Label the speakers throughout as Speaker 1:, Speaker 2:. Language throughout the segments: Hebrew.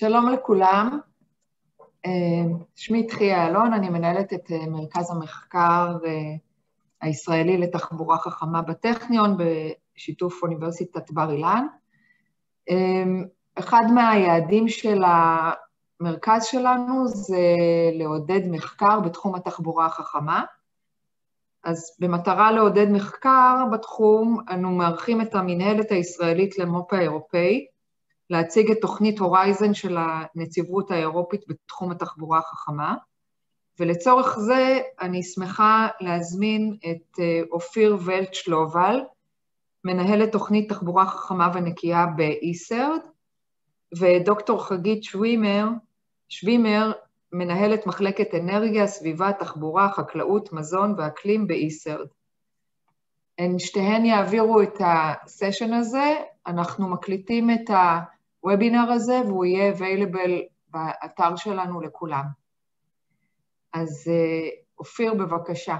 Speaker 1: שלום לכולם, שמי תחיה אלון, אני מנהלת את מרכז המחקר הישראלי לתחבורה חכמה בטכניון בשיתוף אוניברסיטת בר אילן. אחד מהיעדים של המרכז שלנו זה לעודד מחקר בתחום התחבורה החכמה. אז במטרה לעודד מחקר בתחום, אנו מארחים את המנהלת הישראלית למו"פ האירופאי, להציג את תוכנית הורייזן של הנציבות האירופית בתחום התחבורה החכמה, ולצורך זה אני שמחה להזמין את אופיר ולט-שלובל, מנהלת תוכנית תחבורה חכמה ונקייה ב-eSERD, ודוקטור חגית שווימר, שווימר, מנהלת מחלקת אנרגיה, סביבה, תחבורה, חקלאות, מזון ואקלים ב-eSERD. הן שתיהן יעבירו את הסשן הזה, אנחנו מקליטים את הוובינר הזה והוא יהיה available באתר שלנו לכולם. אז אופיר, בבקשה.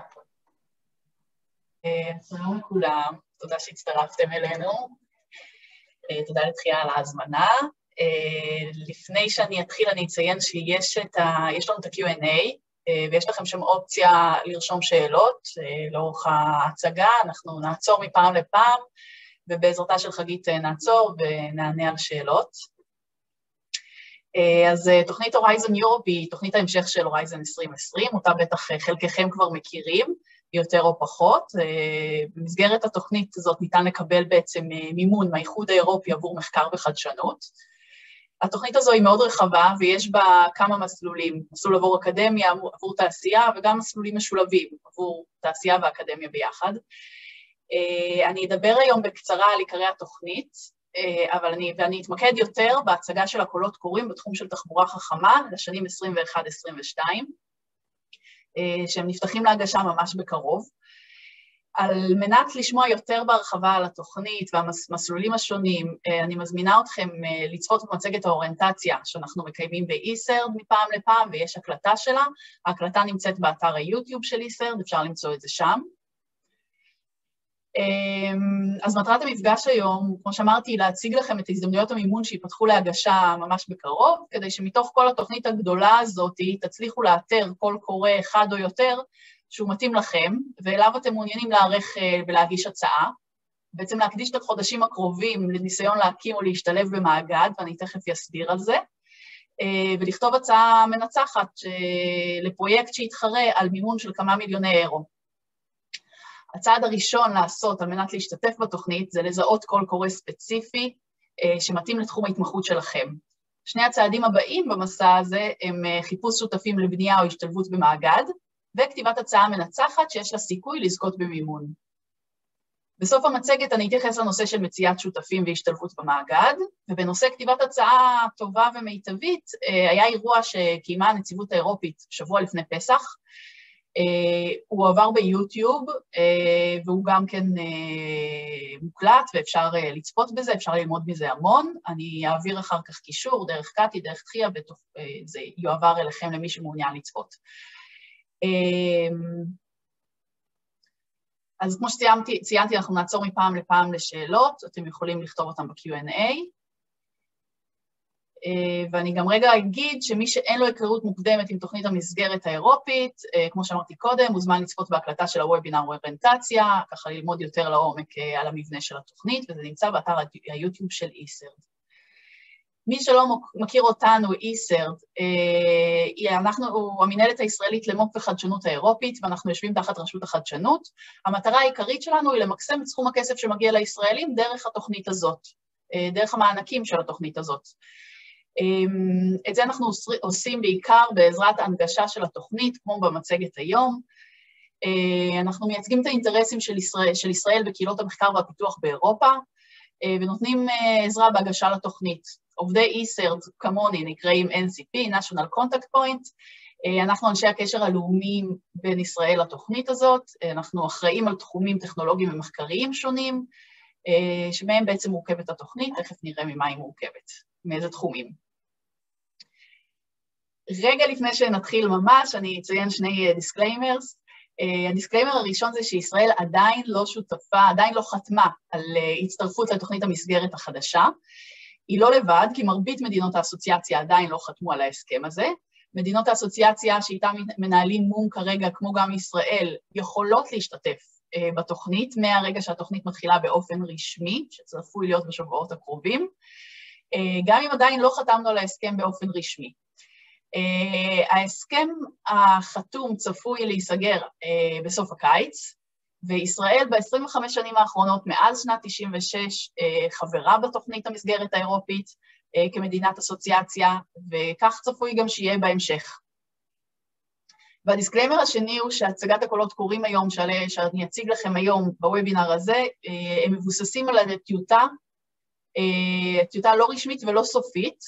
Speaker 2: שלום לכולם, תודה שהצטרפתם אלינו. תודה לתחייה על ההזמנה. לפני שאני אתחיל, אני אציין שיש ה... לנו את ה-Q&A, ויש לכם שם אופציה לרשום שאלות לאורך ההצגה, אנחנו נעצור מפעם לפעם, ובעזרתה של חגית נעצור ונענה על שאלות. אז תוכנית הורייזן יורופ היא תוכנית ההמשך של הורייזן 2020, אותה בטח חלקכם כבר מכירים, יותר או פחות. במסגרת התוכנית הזאת ניתן לקבל בעצם מימון מהאיחוד האירופי עבור מחקר וחדשנות. התוכנית הזו היא מאוד רחבה ויש בה כמה מסלולים, מסלול עבור אקדמיה, עבור תעשייה וגם מסלולים משולבים עבור תעשייה ואקדמיה ביחד. אני אדבר היום בקצרה על עיקרי התוכנית, אבל אני, ואני אתמקד יותר בהצגה של הקולות קוראים בתחום של תחבורה חכמה לשנים 21-22, שהם נפתחים להגשה ממש בקרוב. על מנת לשמוע יותר בהרחבה על התוכנית והמסלולים השונים, אני מזמינה אתכם לצפות במצגת האוריינטציה שאנחנו מקיימים ב-eSERD מפעם לפעם, ויש הקלטה שלה. ההקלטה נמצאת באתר היוטיוב של eSERD, אפשר למצוא את זה שם. אז מטרת המפגש היום, כמו שאמרתי, להציג לכם את הזדמנויות המימון שיפתחו להגשה ממש בקרוב, כדי שמתוך כל התוכנית הגדולה הזאת תצליחו לאתר קול קורא אחד או יותר שהוא מתאים לכם, ואליו אתם מעוניינים להערך ולהגיש הצעה. בעצם להקדיש את החודשים הקרובים לניסיון להקים או להשתלב במאגד, ואני תכף אסביר על זה, ולכתוב הצעה מנצחת לפרויקט שיתחרה על מימון של כמה מיליוני אירו. הצעד הראשון לעשות על מנת להשתתף בתוכנית זה לזהות קול קורא ספציפי שמתאים לתחום ההתמחות שלכם. שני הצעדים הבאים במסע הזה הם חיפוש שותפים לבנייה או השתלבות במאגד, וכתיבת הצעה מנצחת שיש לה סיכוי לזכות במימון. בסוף המצגת אני אתייחס לנושא של מציאת שותפים והשתלבות במאגד, ובנושא כתיבת הצעה טובה ומיטבית, היה אירוע שקיימה הנציבות האירופית שבוע לפני פסח, הוא עבר ביוטיוב, והוא גם כן מוקלט ואפשר לצפות בזה, אפשר ללמוד מזה המון. אני אעביר אחר כך קישור דרך קאטי, דרך תחיה, וזה יועבר אליכם למי שמעוניין לצפות. אז כמו שציינתי, אנחנו נעצור מפעם לפעם לשאלות, אתם יכולים לכתוב אותם ב-Q&A. ואני גם רגע אגיד שמי שאין לו היכרות מוקדמת עם תוכנית המסגרת האירופית, כמו שאמרתי קודם, מוזמן לצפות בהקלטה של הוובינר אוריינטציה, ככה ללמוד יותר לעומק על המבנה של התוכנית, וזה נמצא באתר היוטיוב של eSERD. מי שלא מכיר אותנו, eSERD, אנחנו המנהלת הישראלית למו"פ וחדשנות האירופית, ואנחנו יושבים תחת רשות החדשנות. המטרה העיקרית שלנו היא למקסם את סכום הכסף שמגיע לישראלים דרך התוכנית הזאת, דרך המענקים של התוכנית הזאת. את זה אנחנו עושים בעיקר בעזרת ההנגשה של התוכנית, כמו במצגת היום. אנחנו מייצגים את האינטרסים של ישראל, של ישראל בקהילות המחקר והפיתוח באירופה, ונותנים עזרה בהגשה לתוכנית. עובדי eSERD כמוני נקראים NCP, National Contact Point, אנחנו אנשי הקשר הלאומי בין ישראל לתוכנית הזאת, אנחנו אחראים על תחומים טכנולוגיים ומחקריים שונים, שמהם בעצם מורכבת התוכנית, תכף נראה ממה היא מורכבת, מאיזה תחומים. רגע לפני שנתחיל ממש, אני אציין שני disclaimers. ה disclaimer הראשון זה שישראל עדיין לא שותפה, עדיין לא חתמה על הצטרפות לתוכנית המסגרת החדשה. היא לא לבד, כי מרבית מדינות האסוציאציה עדיין לא חתמו על ההסכם הזה. מדינות האסוציאציה שאיתן מנהלים מום כרגע, כמו גם ישראל, יכולות להשתתף אה, בתוכנית מהרגע שהתוכנית מתחילה באופן רשמי, שצפוי להיות בשבועות הקרובים, אה, גם אם עדיין לא חתמנו על ההסכם באופן רשמי. Uh, ההסכם החתום צפוי להיסגר uh, בסוף הקיץ, וישראל ב-25 שנים האחרונות, מאז שנת 96, uh, חברה בתוכנית המסגרת האירופית כמדינת אסוציאציה, וכך צפוי גם שיהיה בהמשך. וה disclaimer השני הוא שהצגת הקולות קוראים היום, שאני אציג לכם היום בוובינר הזה, הם מבוססים על הטיוטה, טיוטה לא רשמית ולא סופית,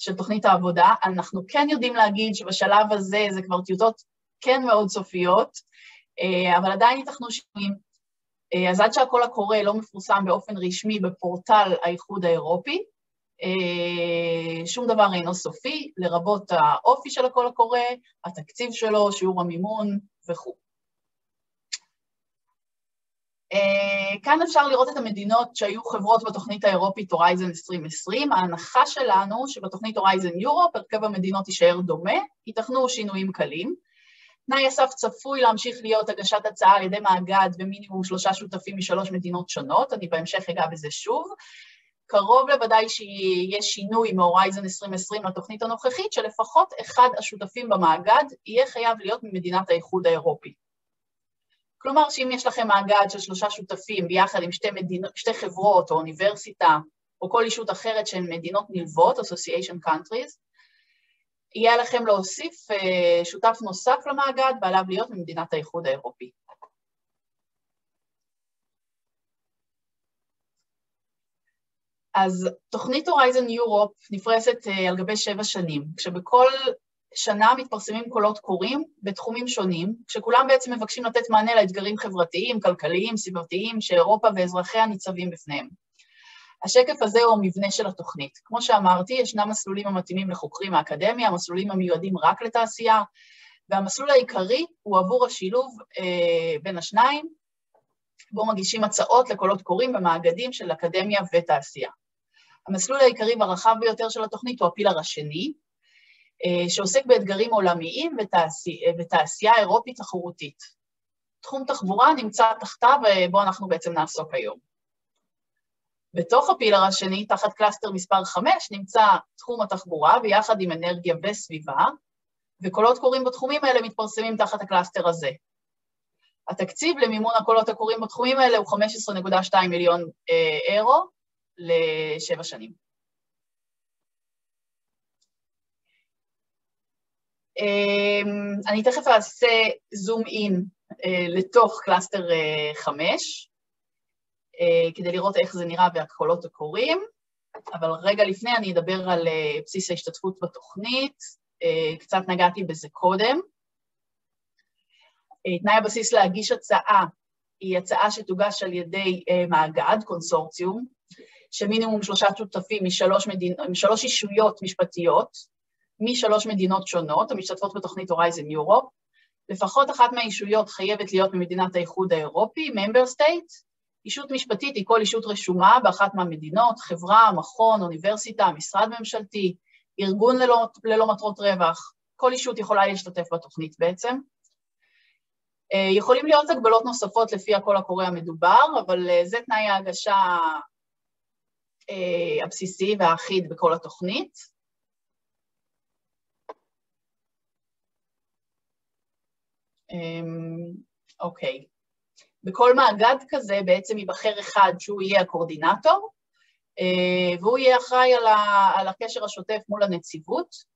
Speaker 2: של תוכנית העבודה. אנחנו כן יודעים להגיד שבשלב הזה זה כבר טיוטות כן מאוד סופיות, אה, אבל עדיין ייתכנו שינויים. אה, אז עד שהקול הקורא לא מפורסם באופן רשמי בפורטל האיחוד האירופי, אה, שום דבר אינו סופי, לרבות האופי של הקול הקורא, התקציב שלו, שיעור המימון וכו'. אה, כאן אפשר לראות את המדינות שהיו חברות בתוכנית האירופית הורייזן 2020. ההנחה שלנו שבתוכנית הורייזן יורופ הרכב המדינות יישאר דומה, ייתכנו שינויים קלים. תנאי הסף צפוי להמשיך להיות הגשת הצעה על ידי מאגד במינימום שלושה שותפים משלוש מדינות שונות, אני בהמשך אגע בזה שוב. קרוב לוודאי שיהיה שינוי מהורייזן 2020 לתוכנית הנוכחית, שלפחות אחד השותפים במאגד יהיה חייב להיות ממדינת האיחוד האירופי. כלומר שאם יש לכם מאגד של שלושה שותפים ביחד עם שתי, מדינ... שתי חברות או אוניברסיטה או כל אישות אחרת שהן מדינות נלוות, Association Countries, יהיה לכם להוסיף uh, שותף נוסף למאגד ועליו להיות ממדינת האיחוד האירופי. אז תוכנית הורייזן יורופ נפרסת uh, על גבי שבע שנים, כשבכל שנה מתפרסמים קולות קוראים בתחומים שונים, כשכולם בעצם מבקשים לתת מענה לאתגרים חברתיים, כלכליים, סביבתיים, שאירופה ואזרחיה ניצבים בפניהם. השקף הזה הוא המבנה של התוכנית. כמו שאמרתי, ישנם מסלולים המתאימים לחוקרים מהאקדמיה, מסלולים המיועדים רק לתעשייה, והמסלול העיקרי הוא עבור השילוב אה, בין השניים, בו מגישים הצעות לקולות קוראים במאגדים של אקדמיה ותעשייה. המסלול העיקרי והרחב ביותר של התוכנית הוא ה pillar השני, שעוסק באתגרים עולמיים ותעשי, אה, ותעשייה אירופית תחרותית. תחום תחבורה נמצא תחתיו, ובו אנחנו בעצם נעסוק היום. בתוך ה pillar השני, תחת cluster מספר 5, נמצא תחום התחבורה ביחד עם אנרגיה וסביבה, וקולות קוראים בתחומים האלה מתפרסמים תחת ה cluster הזה. התקציב למימון הקולות הקוראים בתחומים האלה הוא 15.2 מיליון אה, אירו לשבע שנים. אני תכף אעשה zoom in אה, לתוך cluster 5, אה, אה, כדי לראות איך זה נראה והקולות הקוראים, אבל רגע לפני אני אדבר על בסיס ההשתתפות בתוכנית, קצת נגעתי בזה קודם. תנאי הבסיס להגיש הצעה היא הצעה שתוגש על ידי מאגד, קונסורציום, של מינימום שלושה שותפים משלוש, מדינ... משלוש אישויות משפטיות, משלוש מדינות שונות המשתתפות בתוכנית הורייזן יורופ. לפחות אחת מהאישויות חייבת להיות ממדינת האיחוד האירופי, member state. אישות משפטית היא כל אישות רשומה באחת מהמדינות, חברה, מכון, אוניברסיטה, משרד ממשלתי, ארגון ללא, ללא מטרות רווח. כל אישות יכולה להשתתף בתוכנית בעצם. אה, יכולים להיות הגבלות נוספות לפי הקול הקורא המדובר, אבל אה, זה תנאי ההגשה אה, הבסיסי והאחיד בכל התוכנית. אמ, אוקיי. בכל מאגד כזה בעצם ייבחר אחד שהוא יהיה הקורדינטור, אה, והוא יהיה אחראי על, ה, על הקשר השוטף מול הנציבות.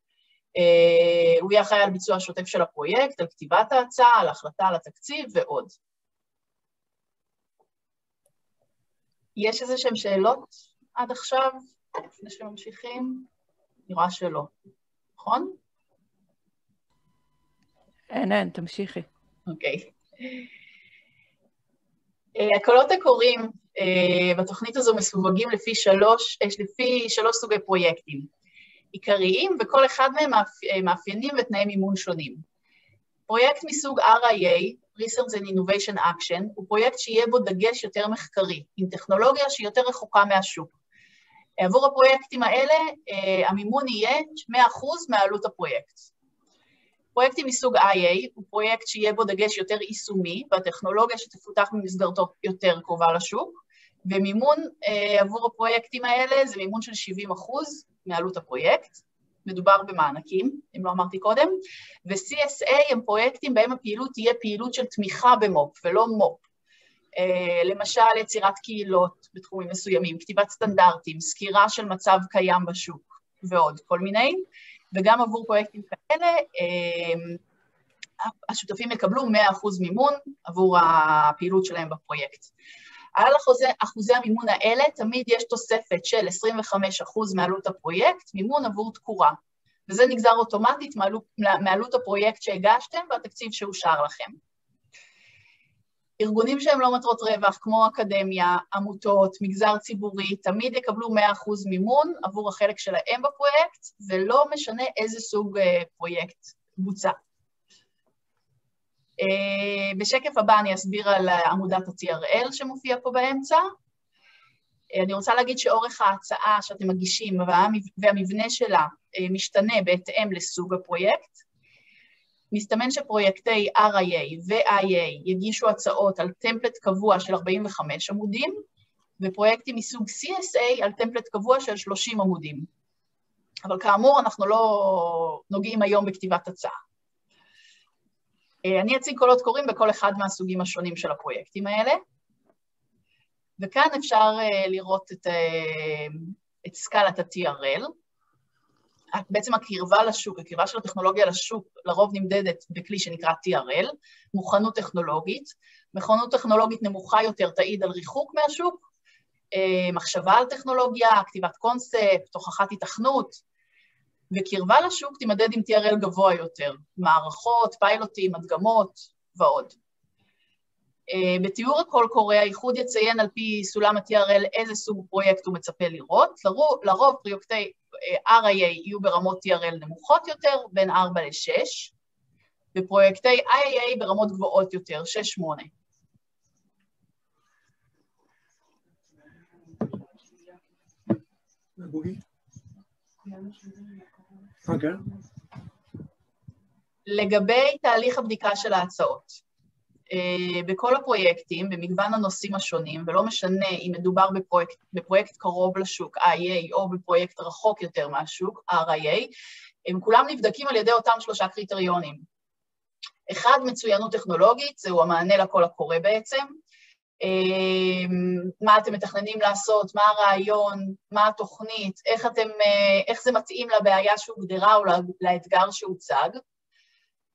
Speaker 2: אה, הוא יהיה אחראי על ביצוע השוטף של הפרויקט, על כתיבת ההצעה, על החלטה על התקציב ועוד. יש איזה שהן שאלות עד עכשיו, לפני שממשיכים? אני רואה שלא, נכון?
Speaker 3: אין, אין, תמשיכי.
Speaker 2: אוקיי. אה, הקולות הקוראים אה, בתוכנית הזו מסווגים לפי שלוש, אה, לפי שלוש סוגי פרויקטים עיקריים, וכל אחד מהם מאפיינים ותנאי מימון שונים. פרויקט מסוג RIA, Research and Innovation Action, הוא פרויקט שיהיה בו דגש יותר מחקרי, עם טכנולוגיה שהיא יותר רחוקה מהשוק. עבור הפרויקטים האלה המימון יהיה 100% מעלות הפרויקט. פרויקטים מסוג IA הוא פרויקט שיהיה בו דגש יותר יישומי, והטכנולוגיה שתפותח במסגרתו יותר קרובה לשוק, ומימון אה, עבור הפרויקטים האלה זה מימון של 70 אחוז מעלות הפרויקט, מדובר במענקים, אם לא אמרתי קודם, ו-CSA הם פרויקטים בהם הפעילות תהיה פעילות של תמיכה במו"פ ולא מו"פ. אה, למשל, יצירת קהילות בתחומים מסוימים, כתיבת סטנדרטים, סקירה של מצב קיים בשוק ועוד כל מיני. וגם עבור פרויקטים כאלה, אה, השותפים יקבלו 100% מימון עבור הפעילות שלהם בפרויקט. על אחוזי, אחוזי המימון האלה תמיד יש תוספת של 25% מעלות הפרויקט, מימון עבור תקורה, וזה נגזר אוטומטית מעלות, מעלות הפרויקט שהגשתם והתקציב שאושר לכם. ארגונים שהם לא מטרות רווח, כמו אקדמיה, עמותות, מגזר ציבורי, תמיד יקבלו 100% מימון עבור החלק שלהם בפרויקט, ולא משנה איזה סוג אה, פרויקט בוצע. אה, בשקף הבא אני אסביר על עמודת ה-TRL שמופיע פה באמצע. אה, אני רוצה להגיד שאורך ההצעה שאתם מגישים והמבנה שלה משתנה בהתאם לסוג הפרויקט. מסתמן שפרויקטי RIA ו-IA יגישו הצעות על טמפלט קבוע של 45 עמודים, ופרויקטים מסוג CSA על טמפלט קבוע של 30 עמודים. אבל כאמור, אנחנו לא נוגעים היום בכתיבת הצעה. אה, אני אציג קולות קוראים בכל אחד מהסוגים השונים של הפרויקטים האלה, וכאן אפשר אה, לראות את, אה, את סקלת ה-TRL. בעצם הקרבה לשוק, הקרבה של הטכנולוגיה לשוק, לרוב נמדדת בכלי שנקרא TRL, מוכנות טכנולוגית. מכונות טכנולוגית נמוכה יותר תעיד על ריחוק מהשוק, אה, מחשבה על טכנולוגיה, כתיבת קונספט, הוכחת התכנות, וקרבה לשוק תימדד עם TRL גבוה יותר, מערכות, פיילוטים, הדגמות ועוד. אה, בתיאור הקול קורא, האיחוד יציין על פי סולם ה-TRL איזה סוג פרויקט הוא מצפה לראות. לרוב, פרויקטי אה, RIA יהיו ברמות TRL נמוכות יותר, בין 4 ל-6, ופרויקטי IAA ברמות גבוהות יותר, 6-8. אוקיי. לגבי תהליך הבדיקה של ההצעות, אה, בכל הפרויקטים, במגוון הנושאים השונים, ולא משנה אם מדובר בפרויקט, בפרויקט קרוב לשוק, IA, או בפרויקט רחוק יותר מהשוק, RIA, הם כולם נבדקים על ידי אותם שלושה קריטריונים. אחד, מצוינות טכנולוגית, זהו המענה לקול הקורא בעצם. אה, מה אתם מתכננים לעשות, מה הרעיון, מה התוכנית, איך, אתם, אה, איך זה מתאים לבעיה שהוגדרה או לאתגר שהוצג.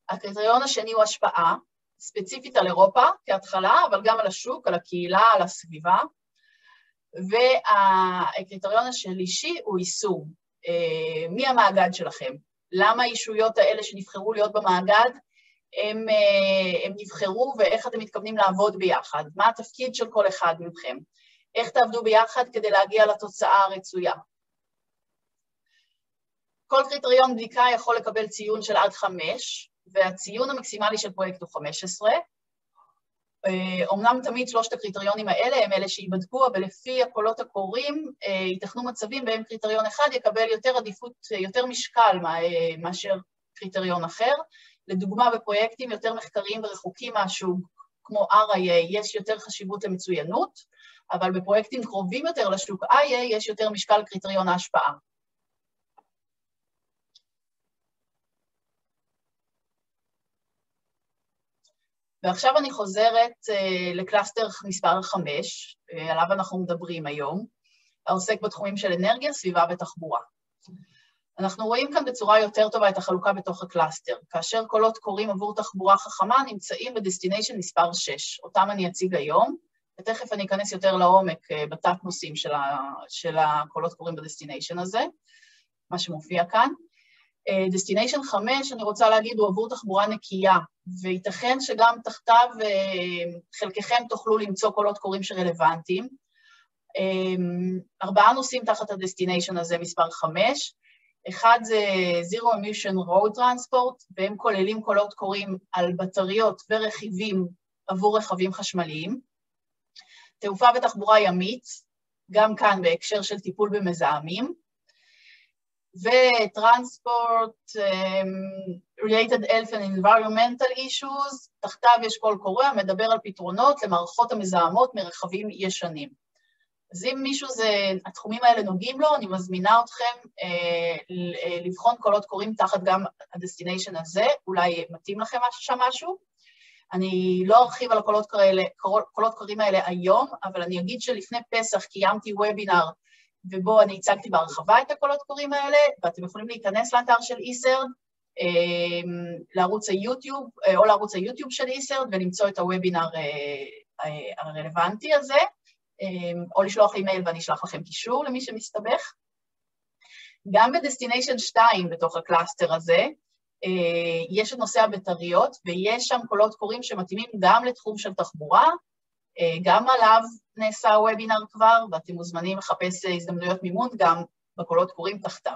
Speaker 2: הקריטריון השני הוא השפעה, ספציפית על אירופה כהתחלה, אבל גם על השוק, על הקהילה, על הסביבה. והקריטריון השלישי הוא יישום. אה, מי המאגד שלכם? למה הישויות האלה שנבחרו להיות במאגד, הם, אה, הם נבחרו ואיך אתם מתכוונים לעבוד ביחד? מה התפקיד של כל אחד מכם? איך תעבדו ביחד כדי להגיע לתוצאה הרצויה? כל קריטריון בדיקה יכול לקבל ציון של עד חמש, והציון המקסימלי של פרויקט הוא 15. אומנם אה, תמיד שלושת הקריטריונים האלה הם אלה שייבדקו, אבל לפי הקולות הקוראים אה, ייתכנו מצבים בהם קריטריון אחד יקבל יותר עדיפות, יותר משקל אה, מאשר קריטריון אחר. לדוגמה, בפרויקטים יותר מחקריים ורחוקים מהשוק, כמו RIA, יש יותר חשיבות למצוינות, אבל בפרויקטים קרובים יותר לשוק IA יש יותר משקל קריטריון ההשפעה. ועכשיו אני חוזרת אה, ל cluster מספר 5, uh, אה, עליו אנחנו מדברים היום, העוסק בתחומים של אנרגיה, סביבה ותחבורה. אנחנו רואים כאן בצורה יותר טובה את החלוקה בתוך ה cluster, כאשר קולות קוראים עבור תחבורה חכמה נמצאים ב destination מספר 6, אותם אני אציג היום, ותכף אני אכנס יותר לעומק אה, בתת נושאים של, ה, של הקולות קוראים ב destination הזה, מה שמופיע כאן. destination אה, 5, אני רוצה להגיד, הוא עבור תחבורה נקייה, וייתכן שגם תחתיו אה, חלקכם תוכלו למצוא קולות קוראים שרלוונטיים. אה, ארבעה נושאים תחת ה destination הזה, מספר חמש. אחד זה Zero Emission Road Transport, והם כוללים קולות קוראים על בטריות ורכיבים עבור רכבים חשמליים. תעופה ותחבורה ימית, גם כאן בהקשר של טיפול במזהמים. ו Transport, אמ, Related Health and Environmental Issues, תחתיו יש קול קורא המדבר על פתרונות למערכות המזהמות מרכבים ישנים. אז אם מישהו זה, התחומים האלה נוגעים לו, אני מזמינה אתכם אה, לבחון קולות קוראים תחת גם ה destination הזה, אולי מתאים לכם שם משהו. אני לא ארחיב על הקולות קוראים האלה היום, אבל אני אגיד שלפני פסח קיימתי וובינר ובו אני הצגתי בהרחבה את הקולות קוראים האלה, ואתם יכולים להיכנס לאתר של ISERD, אמ, לערוץ היוטיוב, אה, או לערוץ היוטיוב של ISERD, ולמצוא את הוובינר אה, אה, הרלוונטי הזה, אמ, או לשלוח לי מייל ואני אשלח לכם קישור למי שמסתבך. גם ב destination 2 בתוך ה cluster הזה, יש את נושא הבטריות, ויש שם קולות קוראים שמתאימים גם לתחום של תחבורה, גם עליו נעשה וובינר כבר, ואתם מוזמנים לחפש הזדמנויות מימון גם בקולות קוראים תחתיו.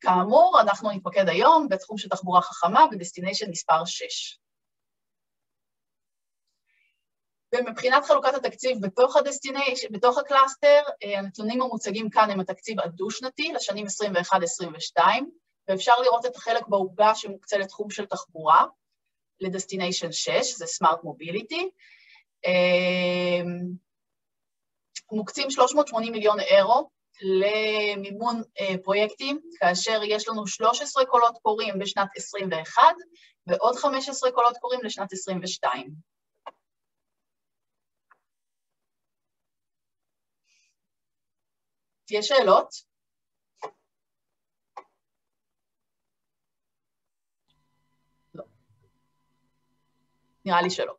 Speaker 2: כאמור, אנחנו נתמקד היום בתחום של תחבורה חכמה ב destination מספר 6. ומבחינת חלוקת התקציב בתוך בתוך ה cluster, הנתונים המוצגים כאן הם התקציב הדו-שנתי לשנים 21-22, ואפשר לראות את החלק בעוגה שמוקצה לתחום של תחבורה, לדסטיניישן 6, זה סמארט מוביליטי, מוקצים 380 מיליון אירו למימון אה, פרויקטים, כאשר יש לנו 13 קולות קוראים בשנת 21 ועוד 15 קולות קוראים לשנת 22. יש שאלות? לא. נראה לי שלא.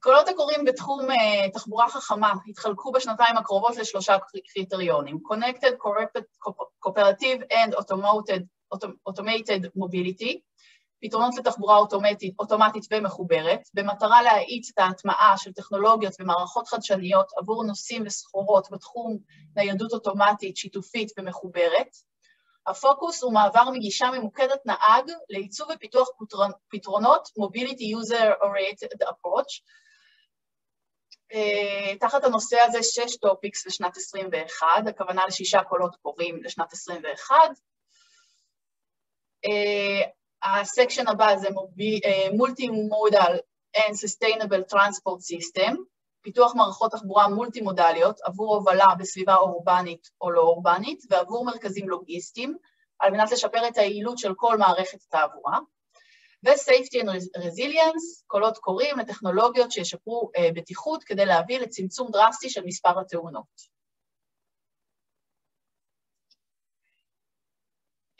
Speaker 2: קולות הקוראים בתחום uh, תחבורה חכמה התחלקו בשנתיים הקרובות לשלושה קריטריונים, Connected, Cooperative and Automated, Mobility, פתרונות לתחבורה אוטומטית, אוטומטית ומחוברת, במטרה להאיץ את ההטמעה של טכנולוגיות ומערכות חדשניות עבור נוסעים וסחורות בתחום ניידות אוטומטית, שיתופית ומחוברת. הפוקוס הוא מעבר מגישה ממוקדת נהג לעיצוב ופיתוח פתרונות Mobility User Oriented Approach, אה, תחת הנושא הזה שש topics לשנת 21, הכוונה לשישה קולות קוראים לשנת 21. אה, ה section הבא זה Multimodal אה, and Sustainable Transport System, פיתוח מערכות תחבורה מולטי-מודליות עבור הובלה בסביבה אורבנית או לא אורבנית ועבור מרכזים לוגיסטיים, על מנת לשפר את היעילות של כל מערכת התעבורה. ו-Safety and Resilience, קולות קוראים לטכנולוגיות שישפרו uh, בטיחות כדי להביא לצמצום דרסטי של מספר התאונות.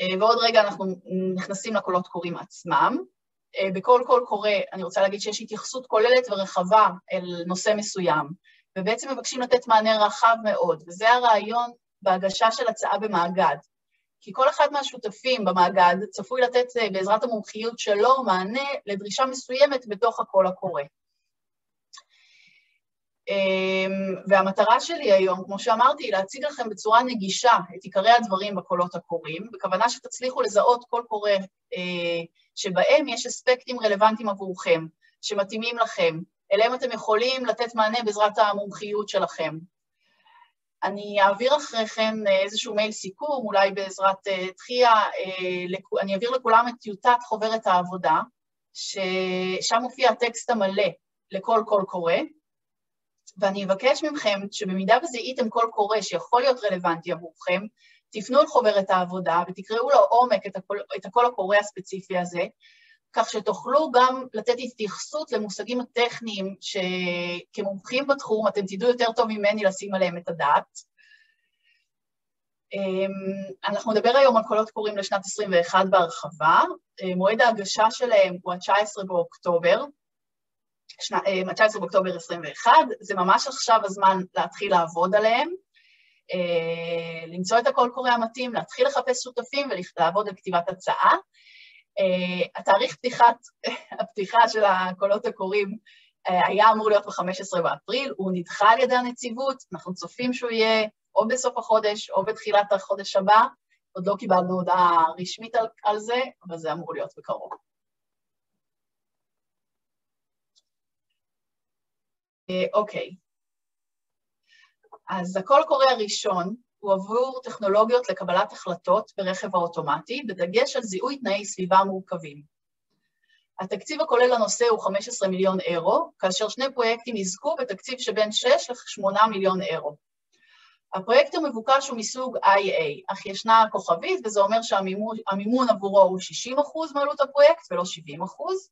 Speaker 2: Uh, ועוד רגע אנחנו נכנסים לקולות קוראים עצמם. Uh, בכל קול קורא אני רוצה להגיד שיש התייחסות כוללת ורחבה אל נושא מסוים, ובעצם מבקשים לתת מענה רחב מאוד, וזה הרעיון בהגשה של הצעה במאגד. כי כל אחד מהשותפים במאגד צפוי לתת אה, בעזרת המומחיות שלו מענה לדרישה מסוימת בתוך הקול הקורא. אמ, והמטרה שלי היום, כמו שאמרתי, היא להציג לכם בצורה נגישה את עיקרי הדברים בקולות הקוראים, בכוונה שתצליחו לזהות קול קורא אה, שבהם יש אספקטים רלוונטיים עבורכם, שמתאימים לכם, אליהם אתם יכולים לתת מענה בעזרת המומחיות שלכם. אני אעביר אחר כך אה, איזשהו מייל סיכום, אולי בעזרת דחייה, אה, אה, אני אעביר לכולם את טיוטת חוברת העבודה, ששם מופיע הטקסט המלא לכל קול קורא, ואני אבקש מכם שבמידה וזיהיתם קול קורא שיכול להיות רלוונטי עבורכם, תפנו אל חוברת העבודה ותקראו לעומק את הקול, את הקול הקורא הספציפי הזה, כך שתוכלו גם לתת התייחסות למושגים הטכניים שכמומחים בתחום אתם תדעו יותר טוב ממני לשים עליהם את הדעת. אמ, אנחנו נדבר היום על קולות קוראים לשנת 21 בהרחבה. אה, מועד ההגשה שלהם הוא ה-19 באוקטובר, 19 אה, באוקטובר 21, זה ממש עכשיו הזמן להתחיל לעבוד עליהם, אה, למצוא את הקול קורא המתאים, להתחיל לחפש שותפים ולעבוד על כתיבת הצעה. Uh, התאריך פתיחת, הפתיחה של הקולות הקוראים uh, היה אמור להיות ב-15 באפריל, הוא נדחה על ידי הנציבות, אנחנו צופים שהוא יהיה או בסוף החודש או בתחילת החודש הבא, עוד לא קיבלנו הודעה רשמית על, על זה, אבל זה אמור להיות בקרוב. אוקיי. Uh, okay. אז הקול קורא הראשון הוא עבור טכנולוגיות לקבלת החלטות ברכב האוטומטי, בדגש על זיהוי תנאי סביבה מורכבים. התקציב הכולל לנושא הוא 15 מיליון אירו, כאשר שני פרויקטים יזכו בתקציב שבין 6 ל-8 מיליון אירו. הפרויקט המבוקש הוא מסוג IA, אך ישנה כוכבית, וזה אומר שהמימון עבורו הוא 60 אחוז מעלות הפרויקט ולא 70 אחוז,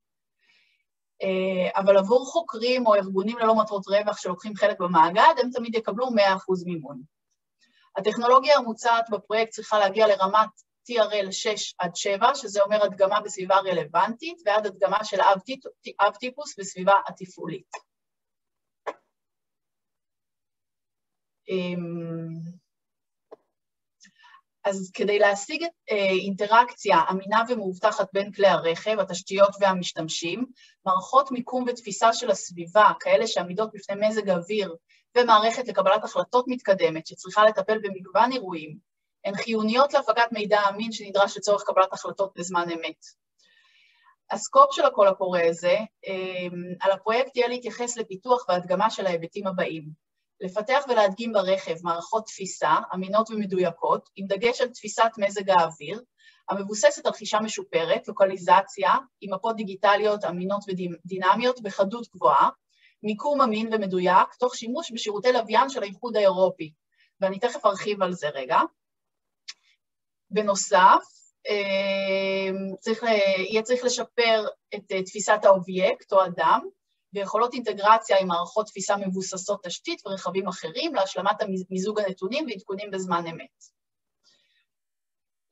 Speaker 2: אה, אבל עבור חוקרים או ארגונים ללא מטרות רווח שלוקחים חלק במאגד, הם תמיד יקבלו 100 אחוז מימון. הטכנולוגיה המוצעת בפרויקט צריכה להגיע לרמת TRL 6 עד 7, שזה אומר הדגמה בסביבה רלוונטית, ועד הדגמה של אב טיפוס בסביבה התפעולית. אז כדי להשיג אה, אינטראקציה אמינה ומאובטחת בין כלי הרכב, התשתיות והמשתמשים, מערכות מיקום ותפיסה של הסביבה, כאלה שעמידות בפני מזג אוויר, ומערכת לקבלת החלטות מתקדמת שצריכה לטפל במגוון אירועים, הן חיוניות להפקת מידע אמין שנדרש לצורך קבלת החלטות בזמן אמת. הסקופ של הקול הקורא הזה, אמ, על הפרויקט יהיה להתייחס לפיתוח והדגמה של ההיבטים הבאים. לפתח ולהדגים ברכב מערכות תפיסה אמינות ומדויקות, עם דגש על תפיסת מזג האוויר, המבוססת על חישה משופרת, לוקליזציה, עם מפות דיגיטליות אמינות ודינמיות בחדות גבוהה, מיקום אמין ומדויק, תוך שימוש בשירותי לוויין של האיחוד האירופי, ואני תכף ארחיב על זה רגע. בנוסף, אה, צריך, יהיה צריך לשפר את אה, תפיסת האובייקט או אדם, ויכולות אינטגרציה עם מערכות תפיסה מבוססות תשתית ורכבים אחרים להשלמת מיזוג הנתונים ועדכונים בזמן אמת.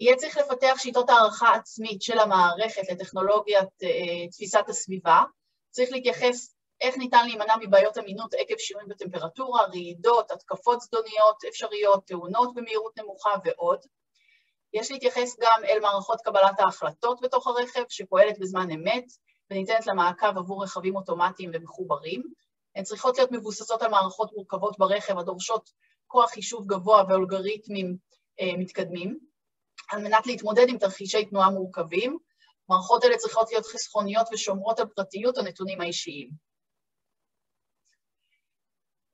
Speaker 2: יהיה צריך לפתח שיטות הערכה עצמית של המערכת לטכנולוגיית אה, תפיסת הסביבה, צריך להתייחס איך ניתן להימנע מבעיות אמינות עקב שינוי בטמפרטורה, רעידות, התקפות זדוניות אפשריות, תאונות במהירות נמוכה ועוד. יש להתייחס גם אל מערכות קבלת ההחלטות בתוך הרכב, שפועלת בזמן אמת, וניתנת למעקב עבור רכבים אוטומטיים ומחוברים. הן צריכות להיות מבוססות על מערכות מורכבות ברכב הדורשות כוח חישוב גבוה ואלגוריתמים אה, מתקדמים, על מנת להתמודד עם תרחישי תנועה מורכבים. מערכות אלה צריכות להיות חסכוניות ושומרות על פרטיות הנתונים האישיים.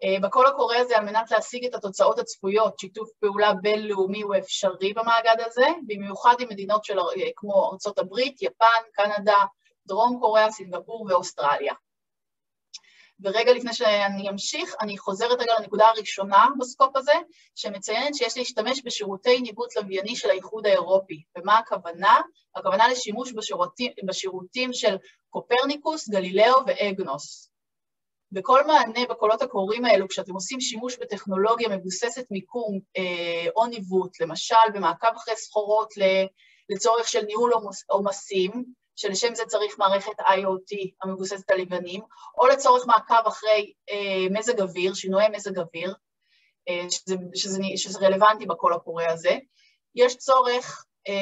Speaker 2: אה, בקול הקורא הזה, על מנת להשיג את התוצאות הצפויות, שיתוף פעולה בינלאומי הוא אפשרי במאגד הזה, במיוחד עם מדינות של, אה, כמו ארצות הברית, יפן, קנדה, דרום קוריאה, סינגפור ואוסטרליה. ורגע לפני שאני אמשיך, אני חוזרת רגע לנקודה הראשונה ב scope הזה, שמציינת שיש להשתמש בשירותי ניווט לווייני של האיחוד האירופי. ומה הכוונה? הכוונה לשימוש בשירותים, בשירותים של קופרניקוס, גלילאו ו EGNOS. בכל מענה בקולות הקוראים האלו, כשאתם עושים שימוש בטכנולוגיה מבוססת מיקום אה, או ניווט, למשל במעקב אחרי סחורות לצורך של ניהול עומסים, שלשם זה צריך מערכת IoT המבוססת על לבנים, או לצורך מעקב אחרי אה, מזג אוויר, שינויי מזג אוויר, אה, שזה, שזה, שזה רלוונטי בקול הקורא הזה. יש צורך אה,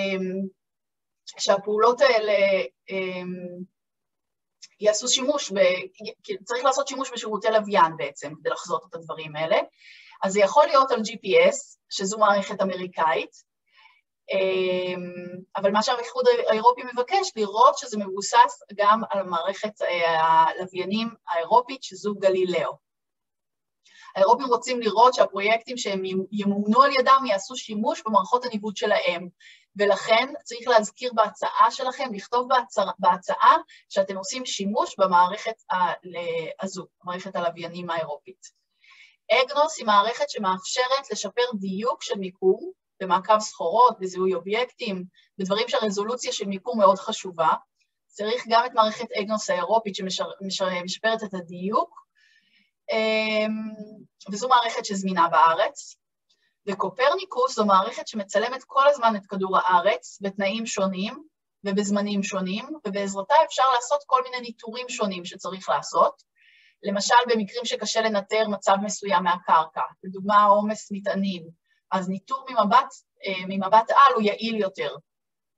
Speaker 2: שהפעולות האלה אה, יעשו שימוש, ב, צריך לעשות שימוש בשירותי לוויין בעצם, כדי לחזות את הדברים האלה. אז זה יכול להיות על GPS, שזו מערכת אמריקאית, אמ, אבל מה שהאיחוד האירופי מבקש, לראות שזה מבוסס גם על מערכת אה, הלוויינים האירופית, שזו גלילאו. האירופים רוצים לראות שהפרויקטים שהם ימומנו על ידם יעשו שימוש במערכות הניווט שלהם, ולכן צריך להזכיר בהצעה שלכם, לכתוב בהצעה, בהצעה שאתם עושים שימוש במערכת הזו, מערכת הלוויינים האירופית. אגנוס היא מערכת שמאפשרת לשפר דיוק של מיקום במעקב סחורות, בזיהוי אובייקטים, בדברים שהרזולוציה של מיקום מאוד חשובה. צריך גם את מערכת אגנוס האירופית שמשפרת את הדיוק, אמ, וזו מערכת שזמינה בארץ. וקופרניקוס זו מערכת שמצלמת כל הזמן את כדור הארץ בתנאים שונים ובזמנים שונים, ובעזרתה אפשר לעשות כל מיני ניטורים שונים שצריך לעשות. למשל, במקרים שקשה לנטר מצב מסוים מהקרקע, לדוגמה עומס מטענים, אז ניטור ממבט, אה, ממבט על הוא יעיל יותר.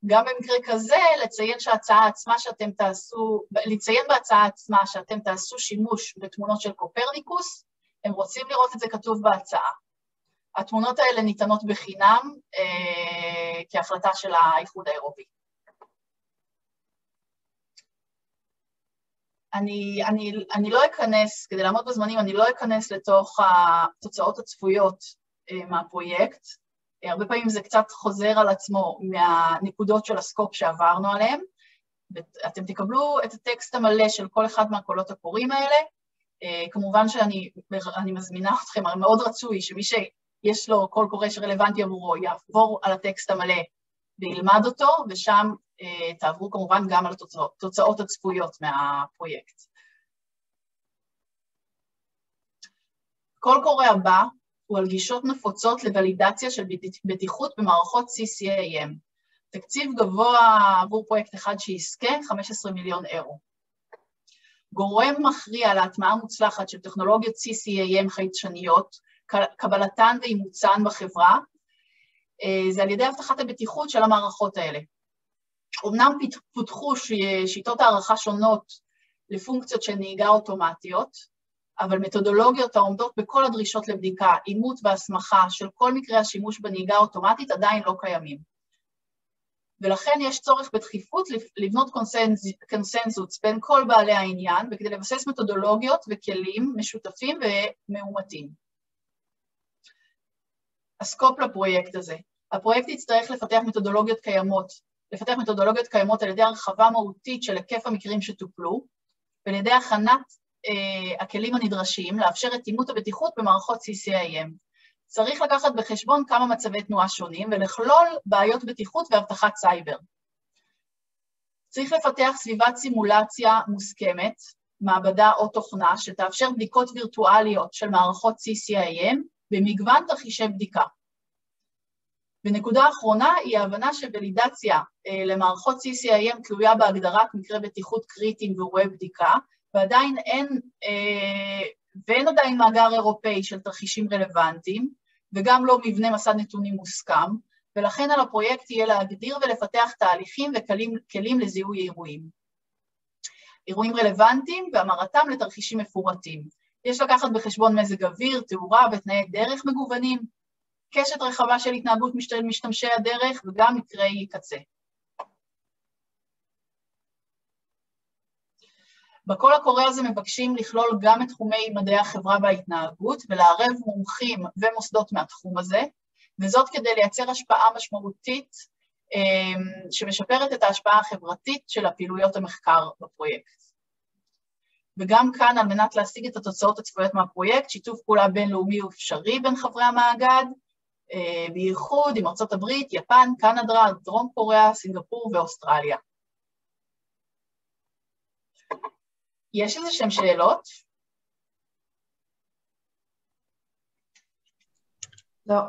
Speaker 2: גם במקרה כזה, לציין שההצעה עצמה שאתם תעשו, לציין בהצעה עצמה שאתם תעשו שימוש בתמונות של קופרניקוס, הם רוצים לראות את זה כתוב בהצעה. התמונות האלה ניתנות בחינם אה, כהחלטה של האיחוד האירופי. אני, אני, אני לא אכנס, כדי לעמוד בזמנים, אני לא אכנס לתוך התוצאות הצפויות מהפרויקט. הרבה פעמים זה קצת חוזר על עצמו מהנקודות של הסקופ שעברנו עליהן. אתם תקבלו את הטקסט המלא של כל אחד מהקולות הקוראים האלה. אה, כמובן שאני מזמינה אתכם, הרי מאוד רצוי שמי שיש לו קול קורא שרלוונטי עבורו יעבור על הטקסט המלא וילמד אותו, ושם אה, תעברו כמובן גם על התוצאות הצפויות מהפרויקט. קול קורא הבא הוא על גישות נפוצות לוולידציה של בטיחות במערכות CCAM. תקציב גבוה עבור פרויקט אחד שיזכה, 15 מיליון אירו. גורם מכריע להטמעה מוצלחת של טכנולוגיות CCAM חייצ'ניות, קבלתן ואימוצן בחברה, אה, זה על ידי הבטחת הבטיחות של המערכות האלה. אמנם פותחו שיטות הערכה שונות לפונקציות של נהיגה אוטומטיות, אבל מתודולוגיות העומדות בכל הדרישות לבדיקה, אימות והסמכה של כל מקרי השימוש בנהיגה אוטומטית עדיין לא קיימים. ולכן יש צורך בדחיפות לבנות קונסנז, קונסנזוס בין כל בעלי העניין וכדי לבסס מתודולוגיות וכלים משותפים ומאומתים. הסקופ לפרויקט הזה. הפרויקט יצטרך לפתח מתודולוגיות קיימות, לפתח מתודולוגיות קיימות על ידי הרחבה מהותית של היקף המקרים שטופלו, ועל ידי הכנת הכלים הנדרשים לאפשר את אימות הבטיחות במערכות CCIM. צריך לקחת בחשבון כמה מצבי תנועה שונים ולכלול בעיות בטיחות ואבטחת סייבר. צריך לפתח סביבת סימולציה מוסכמת, מעבדה או תוכנה, שתאפשר בדיקות וירטואליות של מערכות CCIM במגוון תרחישי בדיקה. ונקודה אחרונה היא ההבנה שוולידציה אה, למערכות CCIM תלויה בהגדרת מקרי בטיחות קריטיים ואירועי בדיקה, ועדיין אין, אה, ואין עדיין מאגר אירופאי של תרחישים רלוונטיים, וגם לא מבנה מסד נתונים מוסכם, ולכן על הפרויקט יהיה להגדיר ולפתח תהליכים וכלים לזיהוי אירועים. אירועים רלוונטיים והמרתם לתרחישים מפורטים. יש לקחת בחשבון מזג אוויר, תאורה ותנאי דרך מגוונים, קשת רחבה של התנהגות משתמשי הדרך וגם מקרי קצה. בקול הקורא הזה מבקשים לכלול גם את תחומי מדעי החברה וההתנהגות ולערב מומחים ומוסדות מהתחום הזה, וזאת כדי לייצר השפעה משמעותית אמ, שמשפרת את ההשפעה החברתית של הפעילויות המחקר בפרויקט. וגם כאן, על מנת להשיג את התוצאות הצפויות מהפרויקט, שיתוף פעולה בינלאומי הוא אפשרי בין חברי המאגד, אה, בייחוד עם ארצות הברית, יפן, קנדה, דרום קוריאה, סינגפור ואוסטרליה. יש איזה שהן שאלות?
Speaker 1: לא.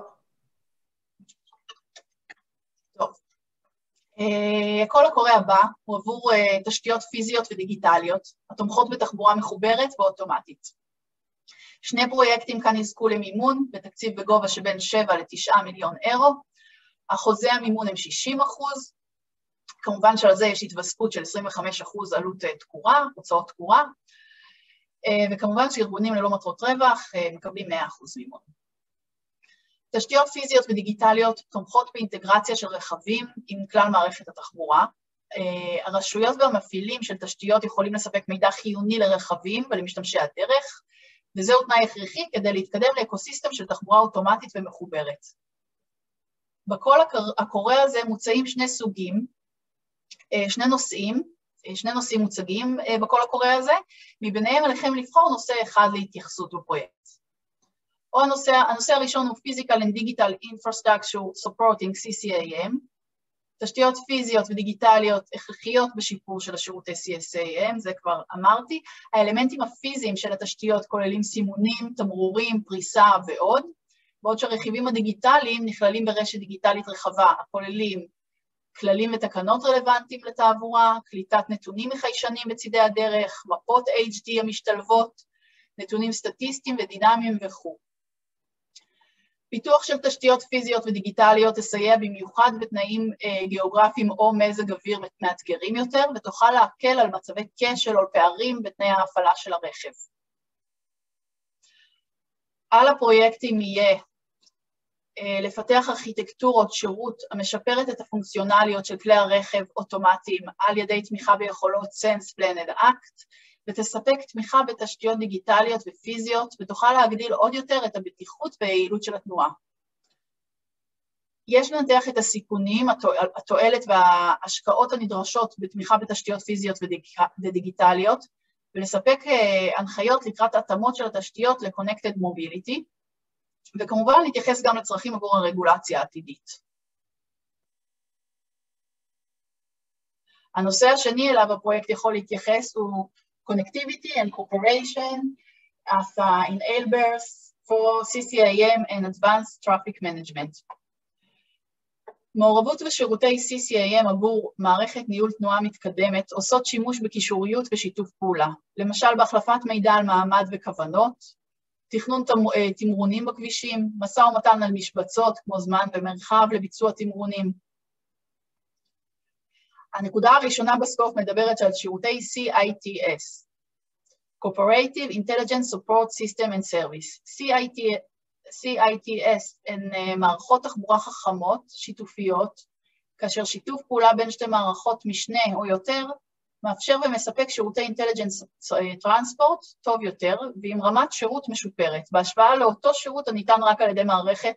Speaker 2: טוב. אה, הקול הקורא הבא הוא עבור אה, תשתיות פיזיות ודיגיטליות התומכות בתחבורה מחוברת ואוטומטית. שני פרויקטים כאן יזכו למימון בתקציב בגובה שבין 7 ל-9 מיליון אירו. אחוזי המימון הם 60 אחוז, כמובן שעל זה יש התווספות של 25 אחוז עלות אה, תקורה, הוצאות תקורה, אה, וכמובן שארגונים ללא מטרות רווח אה, מקבלים 100 אחוז מימון. תשתיות פיזיות ודיגיטליות תומכות באינטגרציה של רכבים עם כלל מערכת התחבורה. הרשויות והמפעילים של תשתיות יכולים לספק מידע חיוני לרכבים ולמשתמשי הדרך, וזהו תנאי הכרחי כדי להתקדם לאקוסיסטם של תחבורה אוטומטית ומחוברת. בקול הקורא הזה מוצעים שני סוגים, שני נושאים, אה, שני נושאים מוצגים אה, בקול הקורא הזה, מביניהם עליכם לבחור נושא אחד להתייחסות בפרויקט. או הנושא, הנושא הראשון הוא Physical and Digital Infrastructure Supporting CCAM, תשתיות פיזיות ודיגיטליות הכרחיות בשיפור של השירותי CSAM, זה כבר אמרתי. האלמנטים הפיזיים של התשתיות כוללים סימונים, תמרורים, פריסה ועוד, בעוד שהרכיבים הדיגיטליים נכללים ברשת דיגיטלית רחבה, הכוללים כללים ותקנות רלוונטיים לתעבורה, קליטת נתונים מחיישנים בצידי הדרך, מפות HD המשתלבות, נתונים סטטיסטיים ודינמיים וכו'. פיתוח של תשתיות פיזיות ודיגיטליות תסייע במיוחד בתנאים אה, גיאוגרפיים או מזג אוויר מאתגרים יותר, ותוכל להקל על מצבי כשל או פערים בתנאי ההפעלה של הרכב. על הפרויקטים יהיה לפתח ארכיטקטורות שירות המשפרת את הפונקציונליות של כלי הרכב אוטומטיים על ידי תמיכה ביכולות Sense Planned Act, ותספק תמיכה בתשתיות דיגיטליות ופיזיות, ותוכל להגדיל עוד יותר את הבטיחות והיעילות של התנועה. יש לנתח את הסיכונים, התועלת וההשקעות הנדרשות בתמיכה בתשתיות פיזיות ודיגיטליות, ולספק אה, הנחיות לקראת התאמות של התשתיות ל-Connected Mobility, וכמובן להתייחס גם לצרכים עבור הרגולציה העתידית. הנושא השני אליו הפרויקט יכול להתייחס הוא Connectivity and Cooperation as enablers for CCIM and Advanced Traffic Management. מעורבות ושירותי CCIM עבור מערכת ניהול תנועה מתקדמת עושות שימוש בקישוריות ושיתוף פעולה, למשל בהחלפת מידע על מעמד וכוונות, תכנון אה, תמרונים בכבישים, משא ומתן על משבצות כמו זמן ומרחב לביצוע תמרונים. הנקודה הראשונה בסקופ מדברת על שירותי CITS, Cooperative Intelligence Support System and Service. CITS CITS הן אה, מערכות תחבורה חכמות, שיתופיות, כאשר שיתוף פעולה בין שתי מערכות משנה או יותר מאפשר ומספק שירותי אינטליג'נס טרנספורט טוב יותר ועם רמת שירות משופרת, בהשוואה לאותו שירות הניתן רק על ידי מערכת,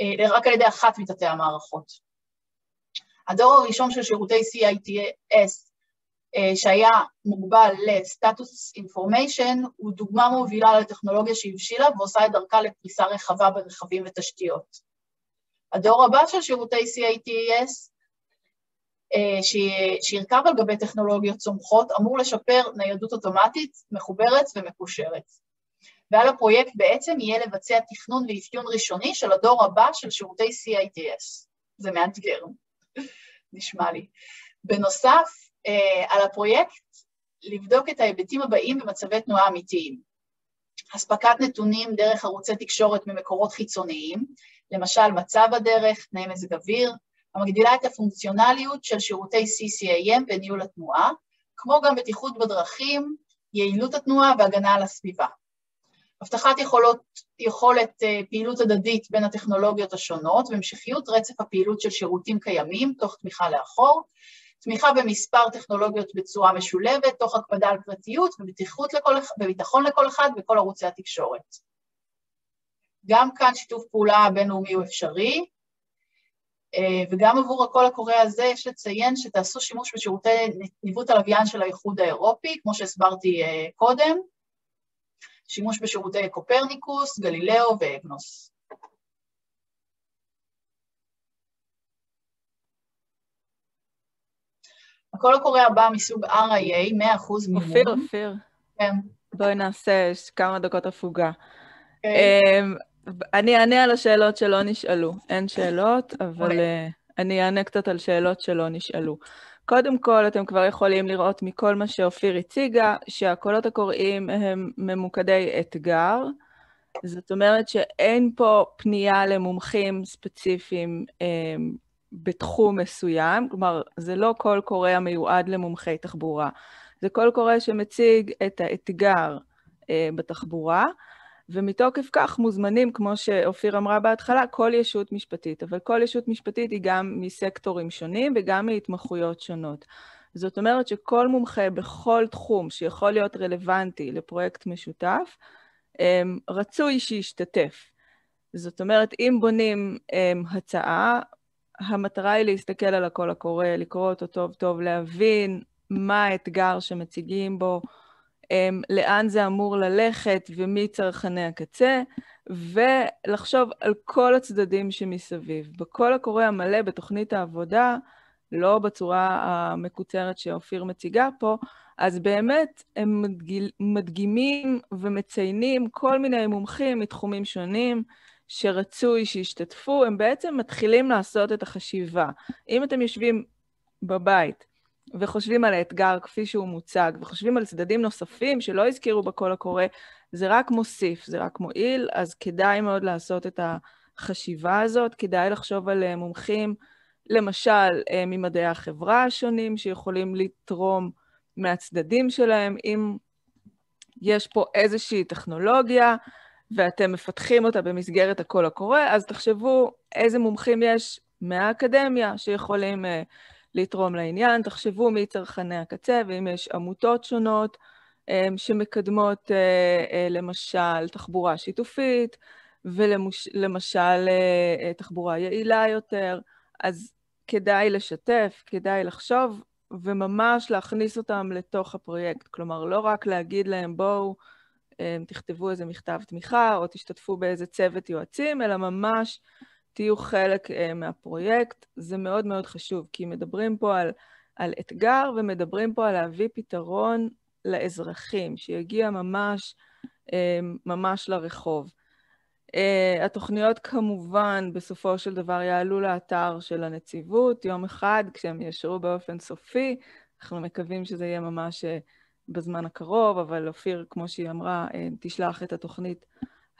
Speaker 2: אה, רק על ידי אחת מתתי המערכות. הדור הראשון של שירותי CITS אה, שהיה מוגבל לסטטוס אינפורמיישן, הוא דוגמה מובילה לטכנולוגיה שהבשילה ועושה את דרכה לפריסה רחבה ברכבים ותשתיות. הדור הבא של שירותי CITES, אה, שירכב על גבי טכנולוגיות צומחות, אמור לשפר ניידות אוטומטית, מחוברת ומקושרת. ועל הפרויקט בעצם יהיה לבצע תכנון ואפיון ראשוני של הדור הבא של שירותי CITS. זה מאתגר, נשמע לי. בנוסף, אה, על הפרויקט לבדוק את ההיבטים הבאים במצבי תנועה אמיתיים. אספקת נתונים דרך ערוצי תקשורת ממקורות חיצוניים, למשל מצב הדרך, תנאי מזג אוויר, המגדילה את הפונקציונליות של שירותי CCAM בניהול התנועה, כמו גם בטיחות בדרכים, יעילות התנועה והגנה על הסביבה. הבטחת יכולות, יכולת אה, פעילות הדדית בין הטכנולוגיות השונות והמשכיות רצף הפעילות של שירותים קיימים תוך תמיכה לאחור, תמיכה במספר טכנולוגיות בצורה משולבת, תוך הקפדה על פרטיות ובטיחות לכל, וביטחון לכל אחד בכל ערוצי התקשורת. גם כאן שיתוף פעולה בינלאומי הוא אפשרי, וגם עבור הקול הקורא הזה יש לציין שתעשו שימוש בשירותי ניווט הלוויין של האיחוד האירופי, כמו שהסברתי אה, קודם, שימוש בשירותי קופרניקוס, גלילאו ו EGNOS. הקול הקורא הבא מסוג RIA, 100% מימון.
Speaker 3: אופיר, אופיר.
Speaker 2: כן.
Speaker 3: בואי נעשה כמה דקות הפוגה. Okay. אוקיי. Um, אני אענה על השאלות שלא נשאלו. אין שאלות, אבל uh, אני אענה קצת על שאלות שלא נשאלו. קודם כל, אתם כבר יכולים לראות מכל מה שאופיר הציגה, שהקולות הקוראים הם ממוקדי אתגר. זאת אומרת שאין פה פנייה למומחים ספציפיים um, בתחום מסוים, כלומר, זה לא קול קורא המיועד למומחי תחבורה, זה קול קורא שמציג את האתגר אה, בתחבורה, ומתוקף כך מוזמנים, כמו שאופיר אמרה בהתחלה, כל ישות משפטית, אבל כל ישות משפטית היא גם מסקטורים שונים וגם מהתמחויות שונות. זאת אומרת שכל מומחה בכל תחום שיכול להיות רלוונטי לפרויקט משותף, אה, רצוי שישתתף. זאת אומרת, אם בונים um, הצעה, המטרה היא להסתכל על הקול הקורא, לקרוא אותו טוב טוב, להבין מה האתגר שמציגים בו, אמ, לאן זה אמור ללכת ומי צרכני הקצה, ולחשוב על כל הצדדים שמסביב. בקול הקורא המלא בתוכנית העבודה, לא בצורה המקוצרת שאופיר מציגה פה, אז באמת הם מדגימים ומציינים כל מיני מומחים מתחומים שונים, שרצוי שישתתפו, הם בעצם מתחילים לעשות את החשיבה. אם אתם יושבים בבית וחושבים על האתגר כפי שהוא מוצג, וחושבים על צדדים נוספים שלא הזכירו בקול הקורא, זה רק מוסיף, זה רק מועיל, אז כדאי מאוד לעשות את החשיבה הזאת, כדאי לחשוב על אה, מומחים, למשל, אה, ממדעי החברה השונים, שיכולים לתרום מהצדדים שלהם, אם יש פה איזושהי טכנולוגיה, ואתם מפתחים אותה במסגרת הקול הקורא, אז תחשבו איזה מומחים יש מהאקדמיה שיכולים uh, לתרום לעניין, תחשבו מי צרכני הקצה, ואם יש עמותות שונות, uh, שמקדמות למשל תחבורה שיתופית, ולמשל תחבורה יעילה יותר, אז כדאי לשתף, כדאי לחשוב, וממש להכניס אותם לתוך הפרויקט. כלומר, לא רק להגיד להם, בואו, תכתבו איזה מכתב תמיכה, או תשתתפו באיזה צוות יועצים, אלא ממש תהיו חלק מהפרויקט. זה מאוד מאוד חשוב, כי מדברים פה על, על אתגר, ומדברים פה על להביא פתרון לאזרחים, שיגיע ממש, ממש לרחוב. Uh, התוכניות כמובן בסופו של דבר יעלו לאתר של הנציבות יום אחד כשהם יאשרו באופן סופי. אנחנו מקווים שזה יהיה ממש uh, בזמן הקרוב, אבל אופיר, כמו שהיא אמרה, uh, תשלח את התוכנית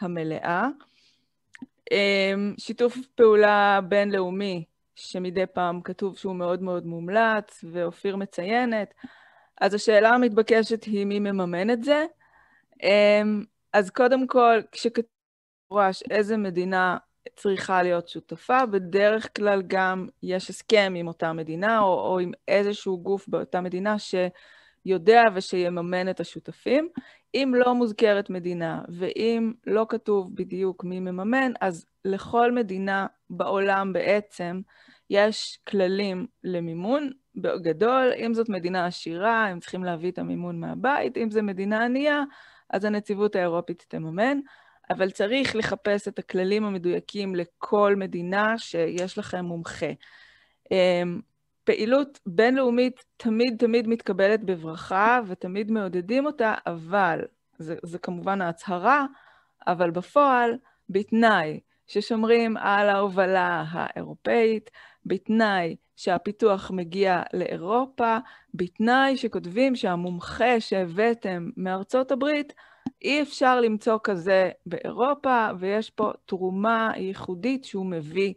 Speaker 3: המלאה. Uh, שיתוף פעולה בינלאומי, שמדי פעם כתוב שהוא מאוד מאוד מומלץ, ואופיר מציינת, אז השאלה המתבקשת היא מי מממן את זה. Uh, אז קודם כל, כשכתוב איזה מדינה צריכה להיות שותפה, בדרך כלל גם יש הסכם עם אותה מדינה, או, או עם איזשהו גוף באותה מדינה שיודע ושיממן את השותפים. אם לא מוזכרת מדינה, ואם לא כתוב בדיוק מי מממן, אז לכל מדינה בעולם בעצם יש כללים למימון בגדול. אם זאת מדינה עשירה, הם צריכים להביא את המימון מהבית, אם זו מדינה ענייה, אז הנציבות האירופית תממן. אבל צריך לחפש את הכללים המדויקים לכל מדינה שיש לכם מומחה. פעילות בינלאומית תמיד תמיד מתקבלת בברכה ותמיד מעודדים אותה, אבל, זה, זה כמובן ההצהרה, אבל בפועל, בתנאי ששומרים על ההובלה האירופאית, בתנאי שהפיתוח מגיע לאירופה, בתנאי שכותבים שהמומחה שהבאתם מארצות הברית אי אפשר למצוא כזה באירופה, ויש פה תרומה ייחודית שהוא מביא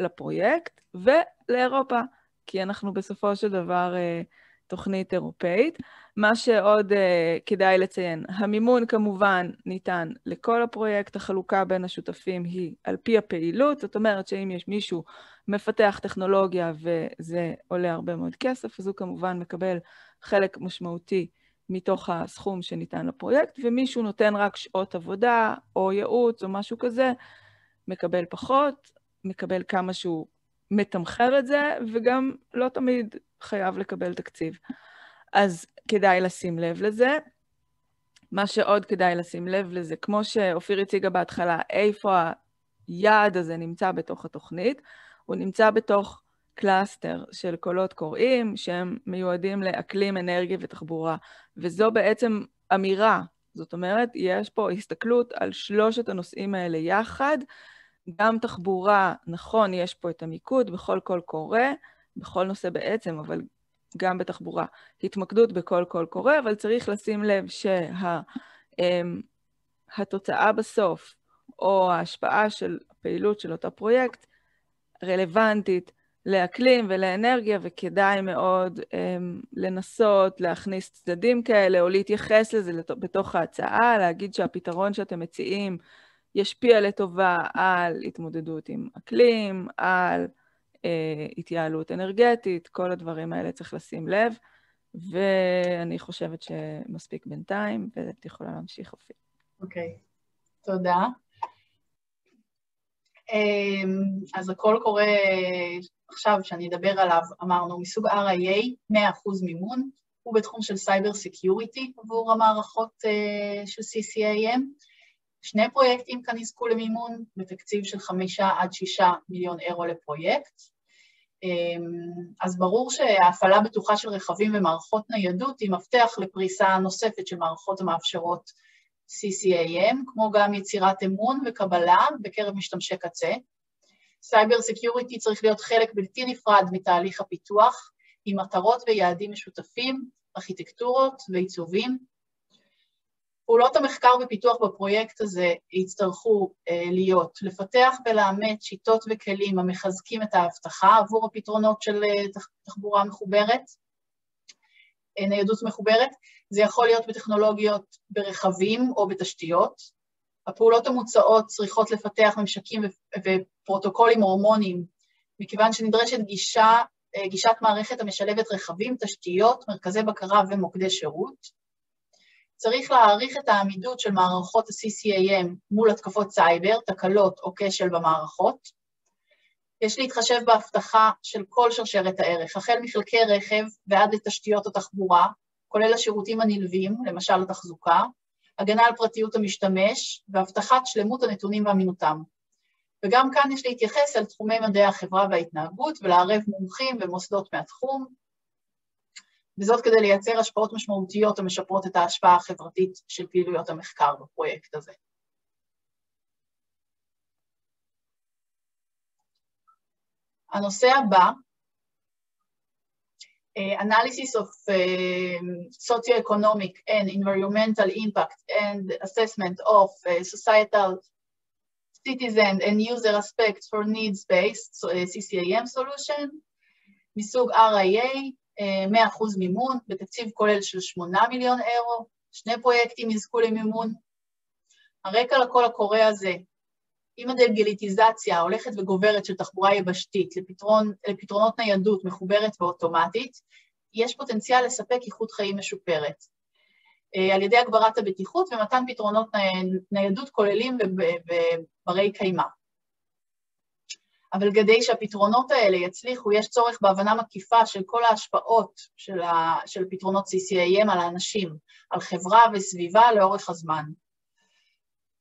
Speaker 3: לפרויקט ולאירופה, כי אנחנו בסופו של דבר uh, תוכנית אירופאית. מה שעוד uh, כדאי לציין, המימון כמובן ניתן לכל הפרויקט, החלוקה בין השותפים היא על פי הפעילות, זאת אומרת שאם יש מישהו מפתח טכנולוגיה וזה עולה הרבה מאוד כסף, אז הוא כמובן מקבל חלק משמעותי מתוך הסכום שניתן לפרויקט, ומישהו נותן רק שעות עבודה או ייעוץ או משהו כזה, מקבל פחות, מקבל כמה שהוא מתמחר את זה, וגם לא תמיד חייב לקבל תקציב. אז כדאי לשים לב לזה. מה שעוד כדאי לשים לב לזה, כמו שאופיר הציגה בהתחלה, איפה היעד הזה נמצא בתוך התוכנית, הוא נמצא בתוך קלאסטר של קולות קוראים שהם מיועדים לאקלים, אנרגיה ותחבורה. וזו בעצם אמירה, זאת אומרת, יש פה הסתכלות על שלושת הנושאים האלה יחד. גם תחבורה, נכון, יש פה את המיקוד בכל קול קורא, בכל נושא בעצם, אבל גם בתחבורה. התמקדות בכל קול קורא, אבל צריך לשים לב שהתוצאה שה, בסוף, או ההשפעה של הפעילות של אותו פרויקט, רלוונטית לאקלים ולאנרגיה, וכדאי מאוד אמ, לנסות להכניס צדדים כאלה, או להתייחס לזה. בתוך ההצעה, להגיד שהפתרון שאתם מציעים ישפיע לטובה על התמודדות עם אקלים, על אה, התייעלות אנרגטית, כל הדברים האלה צריך לשים לב, ואני חושבת שמספיק בינתיים, ואת יכולה להמשיך, אופיר.
Speaker 2: אוקיי, אוקיי. תודה. אמ, אז הקול קורא עכשיו, שאני אדבר עליו, אמרנו, מסוג RIA, 100% מימון, הוא בתחום של cyber security עבור המערכות אה, של CCAM. שני פרויקטים כאן יזכו למימון בתקציב של חמישה עד שישה מיליון אירו לפרויקט. אמ, אז ברור שההפעלה בטוחה של רכבים ומערכות ניידות היא מפתח לפריסה נוספת של מערכות המאפשרות CCAM, כמו גם יצירת אמון וקבלה בקרב משתמשי קצה. cyber security צריך להיות חלק בלתי נפרד מתהליך הפיתוח, עם מטרות ויעדים משותפים, ארכיטקטורות ועיצובים. פעולות המחקר ופיתוח בפרויקט הזה יצטרכו אה, להיות לפתח ולאמץ שיטות וכלים המחזקים את האבטחה עבור הפתרונות של אה, תחבורה מחוברת, אה, ניידות מחוברת. זה יכול להיות בטכנולוגיות ברכבים או בתשתיות, הפעולות המוצעות צריכות לפתח ממשקים ופרוטוקולים הורמוניים, מכיוון שנדרשת גישה, גישת מערכת המשלבת רכבים, תשתיות, מרכזי בקרה ומוקדי שירות. צריך להעריך את העמידות של מערכות ה-CCAM מול התקפות סייבר, תקלות או כשל במערכות. יש להתחשב בהבטחה של כל שרשרת הערך, החל מחלקי רכב ועד לתשתיות התחבורה, כולל השירותים הנלווים, למשל התחזוקה, הגנה על פרטיות המשתמש והבטחת שלמות הנתונים ואמינותם. וגם כאן יש להתייחס אל תחומי מדעי החברה וההתנהגות ולערב מומחים ומוסדות מהתחום, וזאת כדי לייצר השפעות משמעותיות המשפרות את ההשפעה החברתית של פעילויות המחקר בפרויקט הזה. הנושא הבא, uh, analysis of uh, socioeconomic and environmental impact and assessment of uh, societal citizen and user aspects for needs-based so, uh, CCAM solution, מסוג RIA, 100% מימון בתקציב כולל של 8 מיליון אירו, שני פרויקטים יזכו למימון. הרקע לקול הקורא הזה, עם הדיגיליטיזציה ההולכת וגוברת של תחבורה יבשתית לפתרון, לפתרונות ניידות מחוברת ואוטומטית, יש פוטנציאל לספק איכות חיים משופרת. אה, על ידי הגברת הבטיחות ומתן פתרונות ניידות כוללים וברי קיימא. אבל כדי שהפתרונות האלה יצליחו, יש צורך בהבנה מקיפה של כל ההשפעות של, ה, של פתרונות CCAM על האנשים, על חברה וסביבה לאורך הזמן.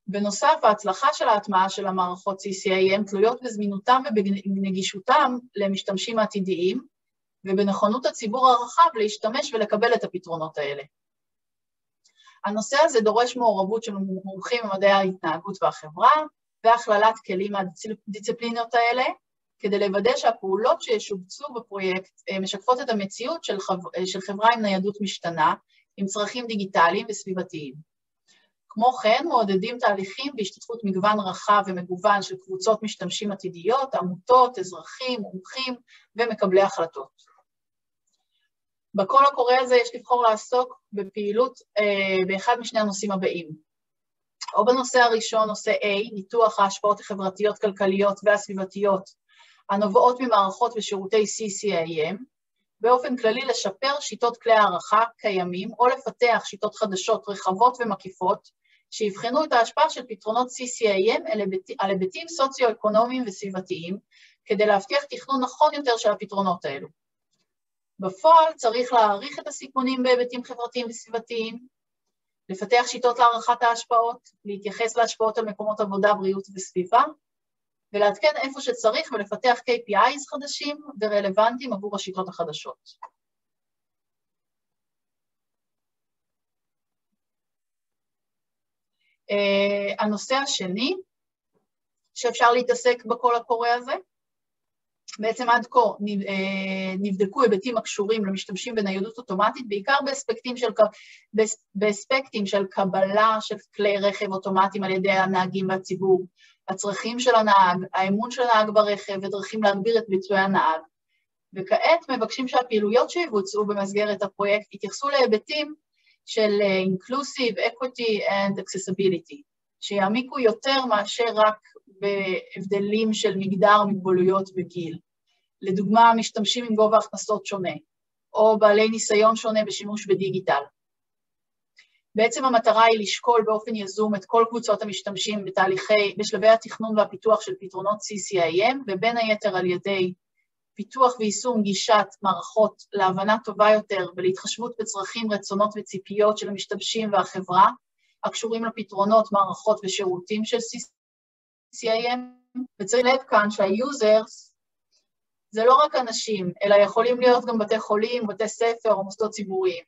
Speaker 2: בנוסף, ההצלחה של ההטמעה של המערכות CCAM תלויות בזמינותם ובנגישותם למשתמשים העתידיים, ובנכונות הציבור הרחב להשתמש ולקבל את הפתרונות האלה. הנושא הזה דורש מעורבות של מומחים במדעי ההתנהגות והחברה, והכללת כלים מהדיסציפלינות האלה, כדי לוודא שהפעולות שישובצו בפרויקט אה, משקפות את המציאות של, חב... אה, של חברה עם ניידות משתנה, עם צרכים דיגיטליים וסביבתיים. כמו כן, מעודדים תהליכים בהשתתפות מגוון רחב ומגוון של קבוצות משתמשים עתידיות, עמותות, אזרחים, מומחים ומקבלי החלטות. בקול הקורא הזה יש לבחור לעסוק בפעילות אה, באחד משני הנושאים הבאים. או בנושא הראשון, נושא A, ניתוח ההשפעות החברתיות-כלכליות והסביבתיות הנובעות ממערכות ושירותי CCIM, באופן כללי לשפר שיטות כלי הערכה קיימים או לפתח שיטות חדשות רחבות ומקיפות שיבחנו את ההשפעה של פתרונות CCIM על היבטים סוציו-אקונומיים וסביבתיים כדי להבטיח תכנון נכון יותר של הפתרונות האלו. בפועל צריך להעריך את הסיכונים בהיבטים חברתיים וסביבתיים, לפתח שיטות להערכת ההשפעות, להתייחס להשפעות על מקומות עבודה, בריאות וסביבה, ולעדכן איפה שצריך ולפתח KPIs חדשים ורלוונטיים עבור השיטות החדשות. Uh, הנושא השני שאפשר להתעסק בקול הקורא הזה, בעצם עד כה אה, נבדקו היבטים הקשורים למשתמשים בניידות אוטומטית, בעיקר באספקטים של, באספקטים של קבלה של כלי רכב אוטומטיים על ידי הנהגים והציבור, הצרכים של הנהג, האמון של הנהג ברכב ודרכים להגביר את ביצועי הנהג. וכעת מבקשים שהפעילויות שיבוצעו במסגרת הפרויקט יתייחסו להיבטים של אה, Inclusive, Equity and Accessibility, שיעמיקו יותר מאשר רק בהבדלים של מגדר, מגבלויות וגיל. לדוגמה, משתמשים עם גובה הכנסות שונה, או בעלי ניסיון שונה בשימוש בדיגיטל. בעצם המטרה היא לשקול באופן יזום את כל קבוצות המשתמשים בתהליכי, בשלבי התכנון והפיתוח של פתרונות CCIM, ובין היתר על ידי פיתוח ויישום גישת מערכות להבנה טובה יותר ולהתחשבות בצרכים, רצונות וציפיות של המשתמשים והחברה, הקשורים לפתרונות, מערכות ושירותים של CIM, וצריך לב כאן שה-users זה לא רק אנשים, אלא יכולים להיות גם בתי חולים, בתי ספר או מוסדות ציבוריים.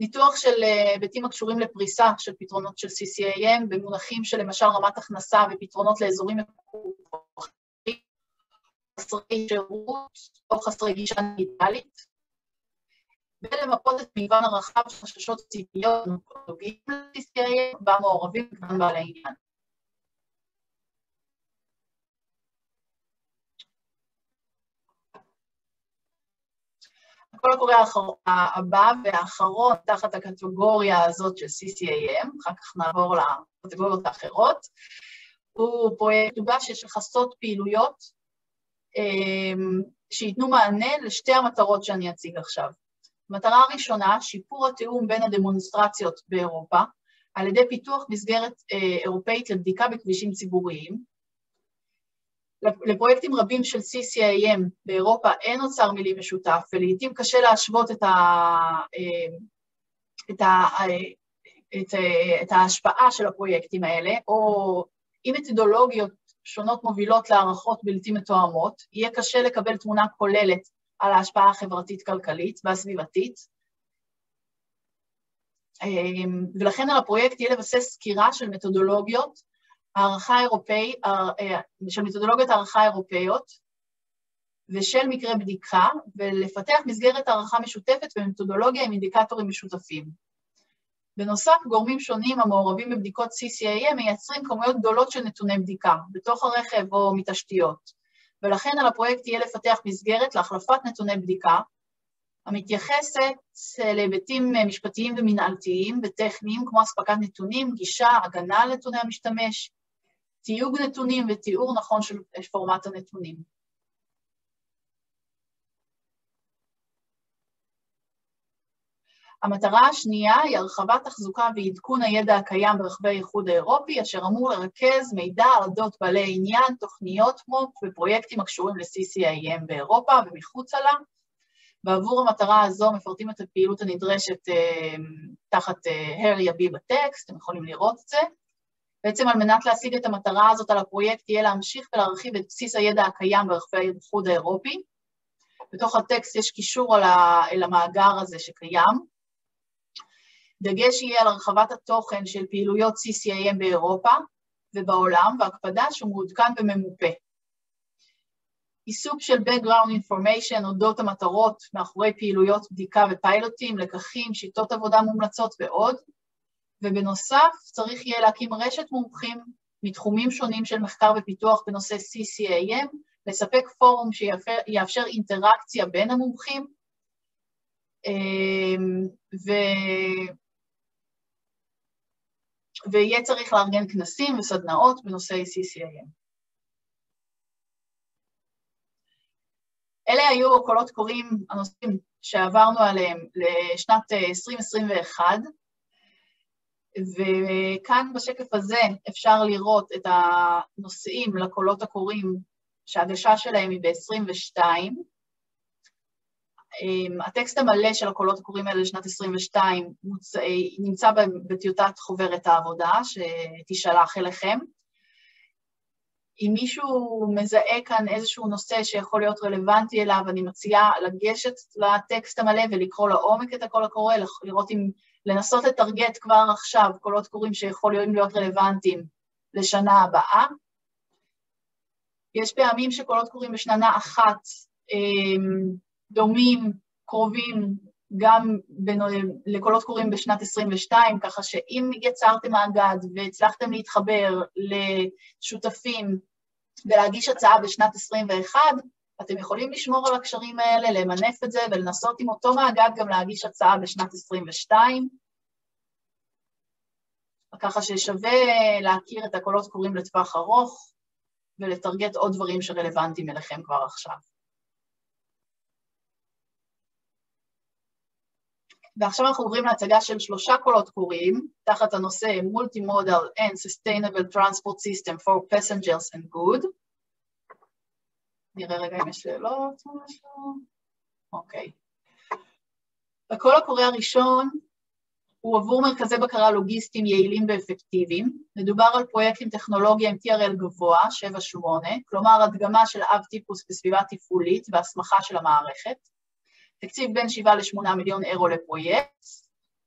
Speaker 2: ניתוח של אה, היבטים הקשורים לפריסה של פתרונות של CCAM במונחים של למשל רמת הכנסה ופתרונות לאזורים מקווחים, חסרי שירות או חסרי גישה דיגיטלית, ולמפות את מגוון הרחב של חששות ציפיות נוגעים ל-CCAM והמעורבים מגוון בעלי עניין. הקול הקורא הבא והאחרון תחת הקטגוריה הזאת של CCAM, אחר כך נעבור לקטגוריות האחרות, הוא פרויקט הוגש שיש לכסות פעילויות אמ, שייתנו מענה לשתי המטרות שאני אציג עכשיו. מטרה ראשונה, שיפור התיאום בין הדמונסטרציות באירופה, על ידי פיתוח מסגרת אה, אירופאית לבדיקה בכבישים ציבוריים. לפרויקטים רבים של CCIM באירופה אין אוצר מילים משותף, ולעיתים קשה להשוות את, ה, אה, את, ה, אה, את, את ההשפעה של הפרויקטים האלה, או אם מתודולוגיות שונות מובילות להערכות בלתי מתואמות, יהיה קשה לקבל תמונה כוללת על ההשפעה החברתית-כלכלית והסביבתית, ולכן על הפרויקט יהיה לבסס סקירה של מתודולוגיות הערכה אירופאי, אה, של מתודולוגיות הערכה אירופאיות ושל מקרה בדיקה, ולפתח מסגרת הערכה משותפת ומתודולוגיה עם אינדיקטורים משותפים. בנוסף, גורמים שונים המעורבים בבדיקות CCIM מייצרים כמויות גדולות של נתוני בדיקה, בתוך הרכב או מתשתיות, ולכן על הפרויקט יהיה לפתח מסגרת להחלפת נתוני בדיקה, המתייחסת להיבטים משפטיים ומנהלתיים וטכניים, כמו אספקת נתונים, גישה, הגנה על נתוני המשתמש, תיוג נתונים ותיאור נכון של פורמט הנתונים. המטרה השנייה היא הרחבת תחזוקה ועדכון הידע הקיים ברחבי האיחוד האירופי, אשר אמור לרכז מידע על אודות בעלי עניין, תוכניות מו"פ ופרויקטים הקשורים ל-CCIM באירופה ומחוצה לה, ועבור המטרה הזו מפרטים את הפעילות הנדרשת אה, תחת אה, הרי יביא בטקסט, אתם יכולים לראות את זה. בעצם על מנת להשיג את המטרה הזאת על הפרויקט תהיה להמשיך ולהרחיב את בסיס הידע הקיים ברחבי האיחוד האירופי. בתוך הטקסט יש קישור אל המאגר הזה שקיים, דגש יהיה על הרחבת התוכן של פעילויות CCIM באירופה ובעולם, והקפדה שהוא מעודכן וממופה. עיסוק של Background Information אודות המטרות מאחורי פעילויות בדיקה ופיילוטים, לקחים, שיטות עבודה מומלצות ועוד, ובנוסף צריך יהיה להקים רשת מומחים מתחומים שונים של מחקר ופיתוח בנושא CCAM, לספק פורום שיאפשר אינטראקציה בין המומחים, אמ, ו... ויהיה צריך לארגן כנסים וסדנאות בנושאי CCIM. אלה היו הקולות קוראים, הנושאים שעברנו עליהם לשנת 2021, וכאן בשקף הזה אפשר לראות את הנושאים לקולות הקוראים שההגשה שלהם היא ב-22, אמ, הטקסט המלא של הקולות הקוראים האלה לשנת 22 מוצא, נמצא בטיוטת חוברת העבודה שתישלח אליכם. אם מישהו מזהה כאן איזשהו נושא שיכול להיות רלוונטי אליו, אני מציעה לגשת לטקסט המלא ולקרוא לעומק את הקול הקורא, לראות אם, לנסות לטרגט כבר עכשיו קולות קוראים שיכולים להיות רלוונטיים לשנה הבאה. יש פעמים שקולות קוראים בשנה אחת אמ, דומים, קרובים, גם בין, לקולות קוראים בשנת 22, ככה שאם יצרתם מאגד והצלחתם להתחבר לשותפים ולהגיש הצעה בשנת 21, אתם יכולים לשמור על הקשרים האלה, למנף את זה ולנסות עם אותו מאגד גם להגיש הצעה בשנת 22. ככה ששווה להכיר את הקולות קוראים לטווח ארוך ולטרגט עוד דברים שרלוונטיים אליכם כבר עכשיו. ועכשיו אנחנו עוברים להצגה של שלושה קולות קוראים, תחת הנושא Multimodal and Sustainable Transport System for Passengers and Good. נראה רגע אם יש שאלות או משהו. אוקיי. הקול הקורא הראשון הוא עבור מרכזי בקרה לוגיסטיים יעילים ואפקטיביים. מדובר על פרויקטים טכנולוגיה עם TRL גבוה, 7-8, כלומר הדגמה של אב טיפוס בסביבה תפעולית והסמכה של המערכת. תקציב בין 7 ל-8 מיליון אירו לפרויקט,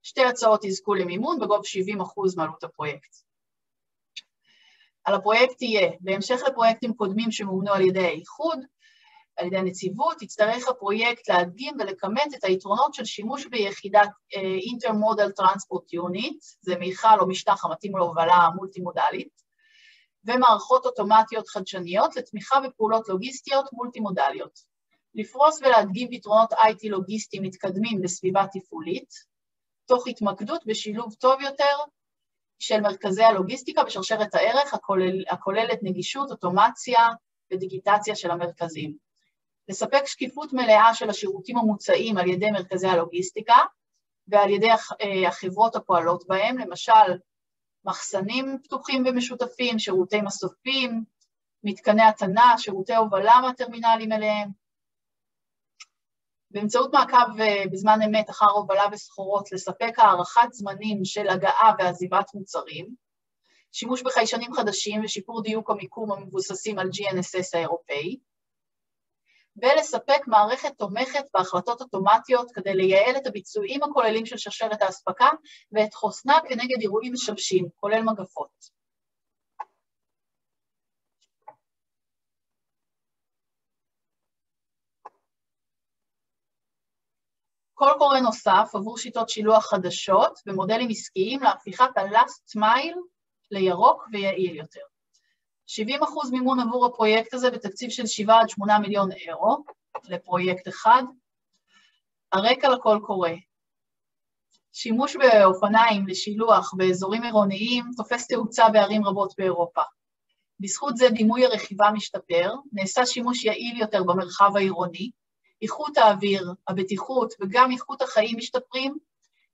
Speaker 2: שתי הצעות יזכו למימון בגובה 70 אחוז מעלות הפרויקט. על הפרויקט יהיה, בהמשך לפרויקטים קודמים שמומנו על ידי האיחוד, על ידי הנציבות, יצטרך הפרויקט להדגים ולכמת את היתרונות של שימוש ביחידת Intermodal Transport Unit, זה מיכל או משטח המתאים להובלה מולטי-מודלית, ומערכות אוטומטיות חדשניות לתמיכה בפעולות לוגיסטיות מולטי-מודליות. לפרוס ולהדגים פתרונות IT לוגיסטיים מתקדמים בסביבה תפעולית, תוך התמקדות בשילוב טוב יותר של מרכזי הלוגיסטיקה בשרשרת הערך הכולל, הכוללת נגישות, אוטומציה ודיגיטציה של המרכזים. לספק שקיפות מלאה של השירותים המוצעים על ידי מרכזי הלוגיסטיקה ועל ידי אה, החברות הפועלות בהם, למשל מחסנים פתוחים ומשותפים, שירותי מסופים, מתקני התנה, שירותי הובלה מהטרמינלים אליהם. באמצעות מעקב אה, בזמן אמת אחר הובלה וסחורות, לספק הערכת זמנים של הגעה ועזיבת מוצרים, שימוש בחיישנים חדשים ושיפור דיוק המיקום המבוססים על GNSS האירופאי, ולספק מערכת תומכת בהחלטות אוטומטיות כדי לייעל את הביצועים הכוללים של שרשרת האספקה ואת חוסנה כנגד אירועים משבשים, כולל מגפות. קול קורא נוסף עבור שיטות שילוח חדשות ומודלים עסקיים להפיכת ה-last mile לירוק ויעיל יותר. 70 אחוז מימון עבור הפרויקט הזה בתקציב של 7 עד 8 מיליון אירו לפרויקט אחד. הרקע לקול קורא, שימוש באופניים לשילוח באזורים עירוניים תופס תאוצה בערים רבות באירופה. בזכות זה דימוי הרכיבה משתפר, נעשה שימוש יעיל יותר במרחב העירוני, איכות האוויר, הבטיחות וגם איכות החיים משתפרים,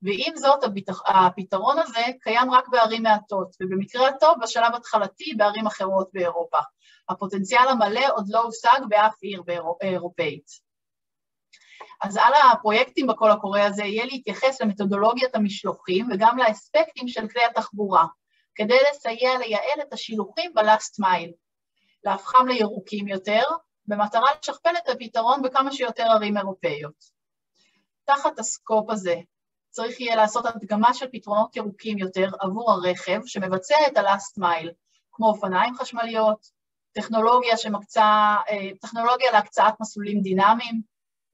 Speaker 2: ועם זאת הפתרון הזה קיים רק בערים מעטות, ובמקרה הטוב בשלב התחלתי בערים אחרות באירופה. הפוטנציאל המלא עוד לא הושג באף עיר אירופאית. אז על הפרויקטים בקול הקורא הזה יהיה להתייחס למתודולוגיית המשלוחים וגם לאספקטים של כלי התחבורה, כדי לסייע לייעל את השילוחים ב-last mile, להפכם לירוקים יותר, במטרה לשכפל את הפתרון בכמה שיותר ערים אירופאיות. תחת הסקופ הזה צריך יהיה לעשות הדגמה של פתרונות ירוקים יותר עבור הרכב שמבצע את ה-last mile, כמו אופניים חשמליות, טכנולוגיה שמקצה, אה, טכנולוגיה להקצאת מסלולים דינמיים,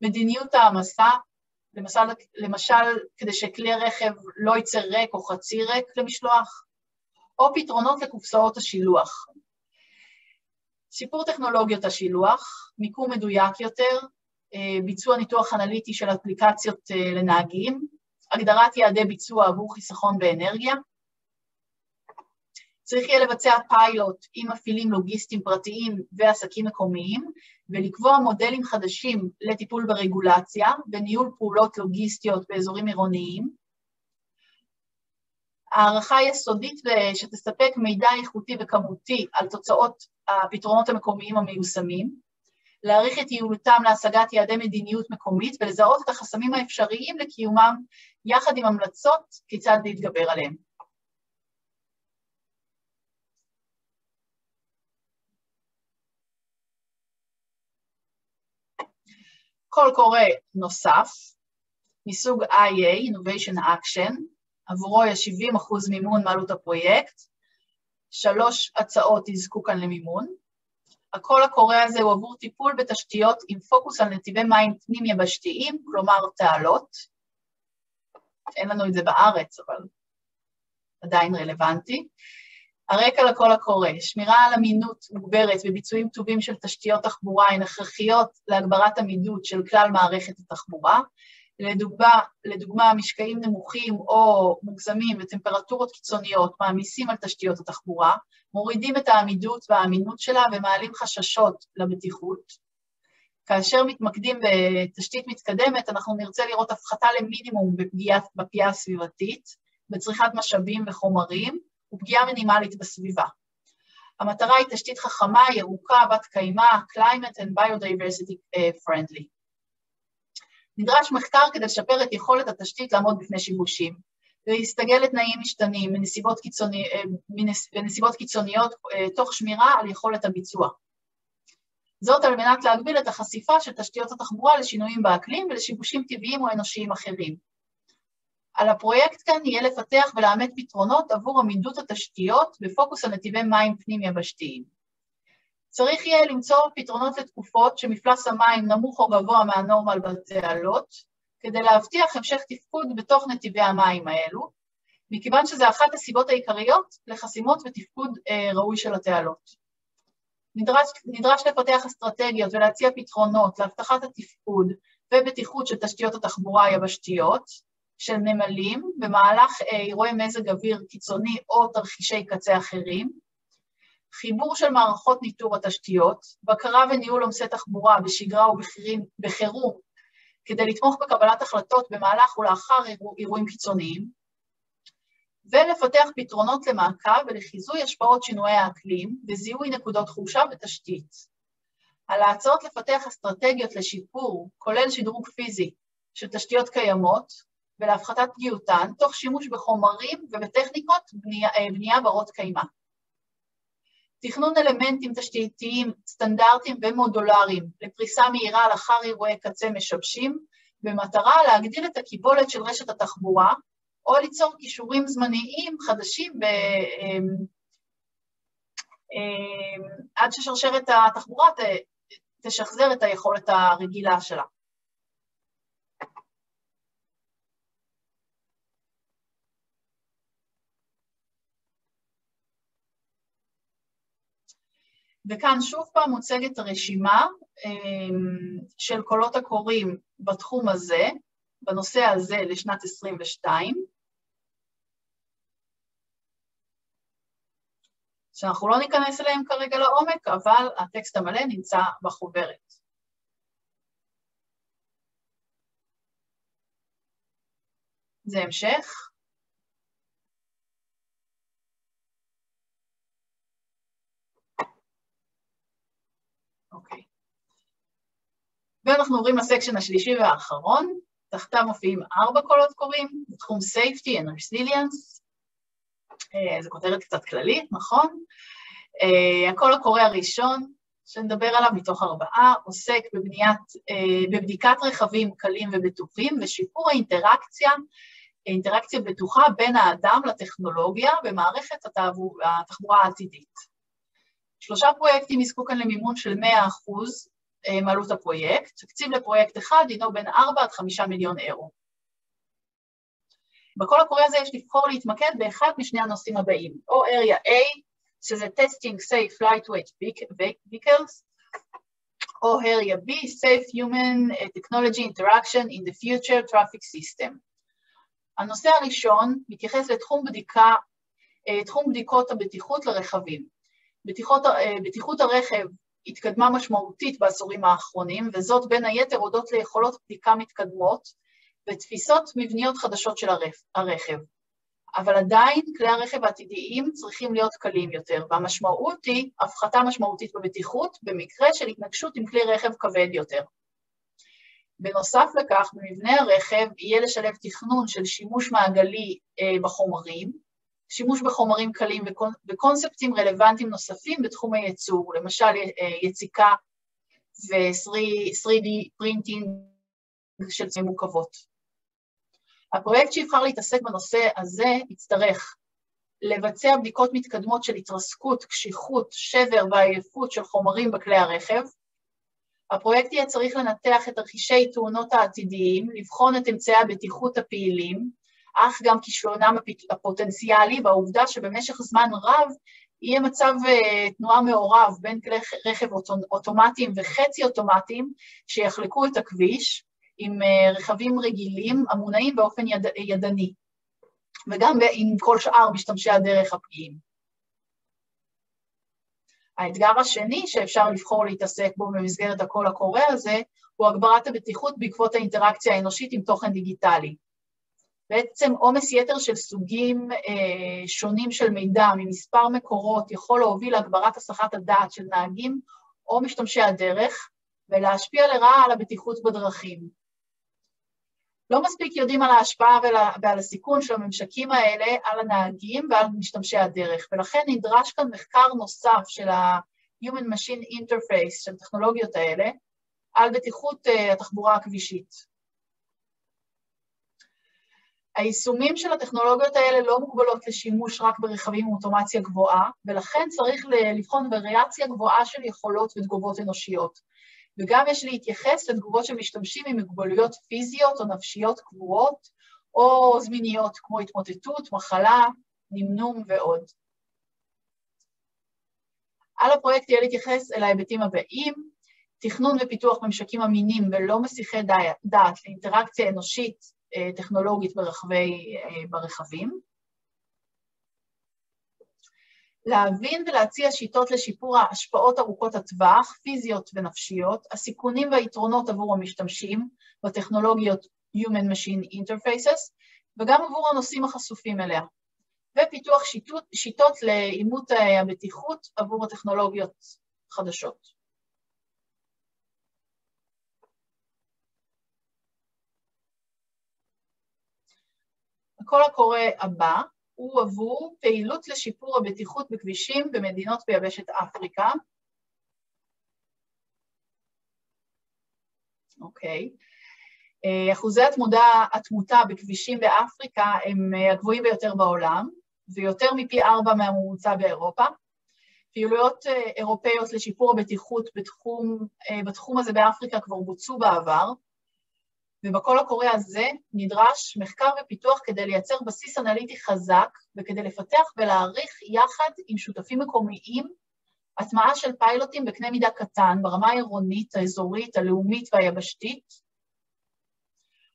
Speaker 2: מדיניות העמסה, למשל, למשל כדי שכלי רכב לא יצא ריק או חצי ריק למשלוח, או פתרונות לקופסאות השילוח. שיפור טכנולוגיות השילוח, מיקום מדויק יותר, אה, ביצוע ניתוח אנליטי של אפליקציות אה, לנהגים, הגדרת יעדי ביצוע עבור חיסכון באנרגיה. צריך יהיה לבצע פיילוט עם מפעילים לוגיסטיים פרטיים ועסקים מקומיים, ולקבוע מודלים חדשים לטיפול ברגולציה וניהול פעולות לוגיסטיות באזורים עירוניים. הערכה יסודית שתספק מידע איכותי וכמותי על תוצאות הפתרונות המקומיים המיושמים, להעריך את יעילותם להשגת יעדי מדיניות מקומית ולזהות את החסמים האפשריים לקיומם יחד עם המלצות כיצד להתגבר עליהם. קול קורא נוסף, מסוג IA, Innovation Action, עבורו יש 70% מימון מעלות הפרויקט, שלוש הצעות יזכו כאן למימון. הקול הקורא הזה הוא עבור טיפול בתשתיות עם פוקוס על נתיבי מים פנים-יבשתיים, כלומר תעלות. אין לנו את זה בארץ, אבל עדיין רלוונטי. הרקע לקול הקורא, שמירה על אמינות מוגברת וביצועים טובים של תשתיות תחבורה הן הכרחיות להגברת עמידות של כלל מערכת התחבורה. לדוגמה, לדוגמה, משקעים נמוכים או מוגזמים וטמפרטורות קיצוניות מעמיסים על תשתיות התחבורה, מורידים את העמידות והאמינות שלה ומעלים חששות לבטיחות. כאשר מתמקדים בתשתית מתקדמת, אנחנו נרצה לראות הפחתה למינימום בפגיעה הסביבתית, בצריכת משאבים וחומרים, ופגיעה מינימלית בסביבה. המטרה היא תשתית חכמה, ירוקה, בת קיימא, climate and biodiversity אה, friendly. נדרש מחקר כדי לשפר את יכולת התשתית לעמוד בפני שיבושים, ולהסתגל לתנאים משתנים בנסיבות, קיצוני, אה, בנסיבות קיצוניות אה, תוך שמירה על יכולת הביצוע. זאת על מנת להגביל את החשיפה של תשתיות התחבורה לשינויים באקלים ולשיבושים טבעיים או אנושיים אחרים. על הפרויקט כאן יהיה לפתח ולאמת פתרונות עבור עמידות התשתיות בפוקוס על נתיבי מים פנים-יבשתיים. צריך יהיה למצוא פתרונות לתקופות שמפלס המים נמוך או גבוה מהנורמל בתעלות, כדי להבטיח המשך תפקוד בתוך נתיבי המים האלו, מכיוון שזו אחת הסיבות העיקריות לחסימות ותפקוד אה, ראוי של התעלות. נדרש, נדרש לפתח אסטרטגיות ולהציע פתרונות להבטחת התפקוד ובטיחות של תשתיות התחבורה היבשתיות, של נמלים, במהלך אה, אירועי מזג אוויר קיצוני או תרחישי קצה אחרים. חיבור של מערכות ניטור התשתיות, בקרה וניהול עומסי תחבורה בשגרה ובחירום כדי לתמוך בקבלת החלטות במהלך ולאחר אירוע, אירועים קיצוניים, ולפתח פתרונות למעקב ולחיזוי השפעות שינויי האקלים וזיהוי נקודות חולשה בתשתית. על ההצעות לפתח אסטרטגיות לשיפור, כולל שדרוג פיזי של תשתיות קיימות ולהפחתת פגיעותן, תוך שימוש בחומרים ובטכניקות בנייה, אה, בנייה ברות קיימא. תכנון אלמנטים תשתיתיים סטנדרטיים ומודולריים לפריסה מהירה לאחר אירועי קצה משבשים, במטרה להגדיל את הקיבולת של רשת התחבורה, או ליצור כישורים זמניים חדשים ב... אמ, אמ, עד ששרשרת התחבורה תשחזר את היכולת הרגילה שלה. וכאן שוב פעם מוצגת הרשימה אמ, של קולות הקוראים בתחום הזה, בנושא הזה לשנת 22, שאנחנו לא ניכנס אליהם כרגע לעומק, אבל הטקסט המלא נמצא בחוברת. זה המשך. אוקיי. ואנחנו עוברים לסקשן השלישי והאחרון, תחתיו מופיעים ארבע קולות קוראים, בתחום safety and resilience, אה, זו כותרת קצת כללית, נכון? אה, הקול הקורא הראשון, שנדבר עליו מתוך ארבעה, עוסק בבניית, אה, בבדיקת רכבים קלים ובטוחים ושיפור האינטראקציה, אינטראקציה בטוחה בין האדם לטכנולוגיה במערכת התחבורה העתידית. שלושה פרויקטים יזכו כאן למימון של 100 אחוז מעלות הפרויקט, תקציב לפרויקט אחד הינו בין 4 עד 5 מיליון אירו. בקול הקורא הזה יש לבחור להתמקד באחד משני הנושאים הבאים, או area A, שזה testing safe lightweight vehicles, או area B, safe human technology interaction in the future traffic system. הנושא הראשון מתייחס לתחום בדיקה, תחום בדיקות הבטיחות לרכבים. בטיחות, בטיחות הרכב התקדמה משמעותית בעשורים האחרונים, וזאת בין היתר הודות ליכולות בדיקה מתקדמות ותפיסות מבניות חדשות של הרכב. אבל עדיין כלי הרכב העתידיים צריכים להיות קלים יותר, והמשמעות היא הפחתה משמעותית בבטיחות במקרה של התנגשות עם כלי רכב כבד יותר. בנוסף לכך, במבנה הרכב יהיה לשלב תכנון של שימוש מעגלי אה, בחומרים, שימוש בחומרים קלים וקונספטים רלוונטיים נוספים בתחום הייצור, למשל אה, יציקה ו-3D printing של צמתים מורכבות. הפרויקט שיבחר להתעסק בנושא הזה יצטרך לבצע בדיקות מתקדמות של התרסקות, קשיחות, שבר ועייפות של חומרים בכלי הרכב. הפרויקט יהיה צריך לנתח את תרחישי תאונות העתידיים, לבחון את אמצעי הבטיחות הפעילים, אך גם כישלונם הפוטנציאלי והעובדה שבמשך זמן רב יהיה מצב uh, תנועה מעורב בין כלי רכב אוטומטיים וחצי אוטומטיים שיחלקו את הכביש, עם אה, רכבים רגילים המונעים באופן יד, ידני, וגם עם כל שאר משתמשי הדרך הפגיעים. האתגר השני שאפשר לבחור להתעסק בו במסגרת הקול הקורא הזה, הוא הגברת הבטיחות בעקבות האינטראקציה האנושית עם תוכן דיגיטלי. בעצם עומס יתר של סוגים אה, שונים של מידע ממספר מקורות יכול להוביל להגברת הסחת הדעת של נהגים או משתמשי הדרך ולהשפיע לרעה על הבטיחות בדרכים. לא מספיק יודעים על ההשפעה ועל הסיכון של הממשקים האלה על הנהגים ועל משתמשי הדרך, ולכן נדרש כאן מחקר נוסף של ה-Human Machine Interface, של הטכנולוגיות האלה, על בטיחות uh, התחבורה הכבישית. היישומים של הטכנולוגיות האלה לא מוגבלות לשימוש רק ברכבים עם אוטומציה גבוהה, ולכן צריך לבחון וריאציה גבוהה של יכולות ותגובות אנושיות. וגם יש להתייחס לתגובות של משתמשים עם מוגבלויות פיזיות או נפשיות קבועות, או זמיניות כמו התמוטטות, מחלה, נמנום ועוד. על הפרויקט יהיה להתייחס אל ההיבטים הבאים, תכנון ופיתוח ממשקים אמינים ולא מסיחי דעת לאינטראקציה אנושית טכנולוגית ברחבי, אה, ברכבים, להבין ולהציע שיטות לשיפור ההשפעות ארוכות הטווח, פיזיות ונפשיות, הסיכונים והיתרונות עבור המשתמשים בטכנולוגיות Human Machine Interfaces, וגם עבור הנושאים החשופים אליה, ופיתוח שיטות, שיטות לאימות הבטיחות עבור הטכנולוגיות חדשות. הקול הקורא הבא הוא עבור פעילות לשיפור הבטיחות בכבישים במדינות ביבשת אפריקה. אוקיי. אה, אחוזי התמודה, התמותה בכבישים באפריקה הם אה, הגבוהים ביותר בעולם, ויותר מפי ארבע מהממוצע באירופה. פעילויות אה, אירופאיות לשיפור הבטיחות בתחום, בתחום הזה באפריקה כבר בוצעו בעבר, ובקול הקורא הזה נדרש מחקר ופיתוח כדי לייצר בסיס אנליטי חזק וכדי לפתח ולהעריך יחד עם שותפים מקומיים הטמעה של פיילוטים בקנה מידה קטן ברמה העירונית, האזורית, הלאומית והיבשתית.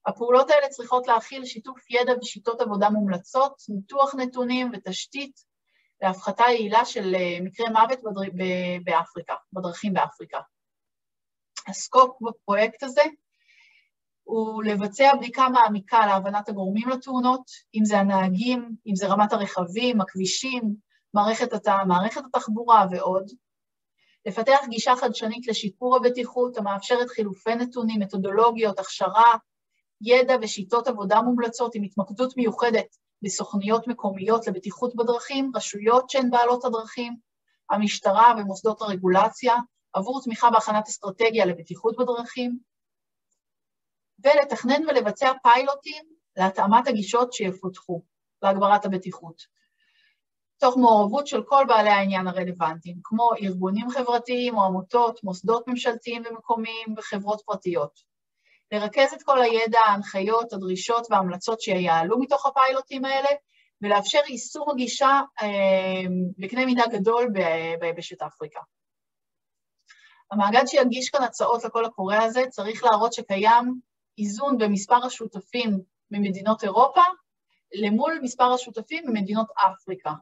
Speaker 2: הפעולות האלה צריכות להכיל שיתוף ידע ושיטות עבודה מומלצות, ניתוח נתונים ותשתית להפחתה יעילה של אה, מקרי מוות בדר... באפריקה, בדרכים באפריקה. הסקופ בפרויקט הזה הוא לבצע בדיקה מעמיקה להבנת הגורמים לתאונות, אם זה הנהגים, אם זה רמת הרכבים, הכבישים, מערכת, הת... מערכת התחבורה ועוד. לפתח גישה חדשנית לשיפור הבטיחות המאפשרת חילופי נתונים, מתודולוגיות, הכשרה, ידע ושיטות עבודה מומלצות עם התמקדות מיוחדת בסוכניות מקומיות לבטיחות בדרכים, רשויות שהן בעלות הדרכים, המשטרה ומוסדות הרגולציה, עבור תמיכה בהכנת אסטרטגיה לבטיחות בדרכים, ולתכנן ולבצע פיילוטים להתאמת הגישות שיפותחו להגברת הבטיחות. תוך מעורבות של כל בעלי העניין הרלוונטיים, כמו ארגונים חברתיים או עמותות, מוסדות ממשלתיים ומקומיים וחברות פרטיות. לרכז את כל הידע, ההנחיות, הדרישות וההמלצות שיעלו מתוך הפיילוטים האלה, ולאפשר יישום הגישה אה, בקנה מידה גדול ביבשת אפריקה. המאגד שיגיש כאן הצעות לקול הקורא הזה צריך להראות שקיים איזון במספר השותפים ממדינות אירופה למול מספר השותפים ממדינות אפריקה.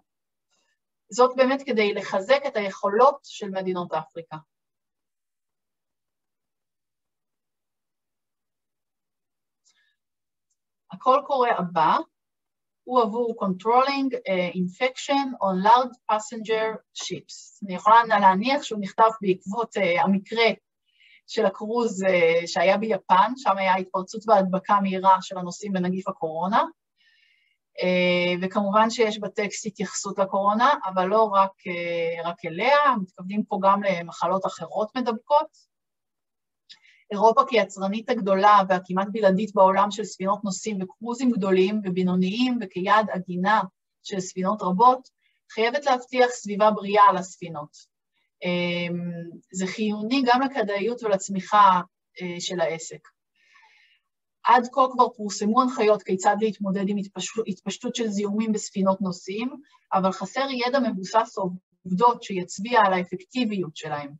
Speaker 2: זאת באמת כדי לחזק את היכולות של מדינות אפריקה. הקול קורא הבא הוא עבור Controlling uh, Infection on Large Passenger Ships. אני יכולה להניח שהוא נכתב בעקבות uh, המקרה של הקרוז uh, שהיה ביפן, שם היה התפרצות והדבקה מהירה של הנוסעים בנגיף הקורונה, uh, וכמובן שיש בטקסט התייחסות לקורונה, אבל לא רק, uh, רק אליה, מתכוונים פה גם למחלות אחרות מדבקות. אירופה כיצרנית הגדולה והכמעט בלעדית בעולם של ספינות נוסעים וקרוזים גדולים ובינוניים וכיעד עגינה של ספינות רבות, חייבת להבטיח סביבה בריאה על הספינות. אמ, זה חיוני גם לכדאיות ולצמיחה אה, של העסק. עד כה כבר פורסמו הנחיות כיצד להתמודד עם התפשטות של זיהומים בספינות נוסעים, אבל חסר ידע מבוסס עובדות שיצביע על האפקטיביות שלהם.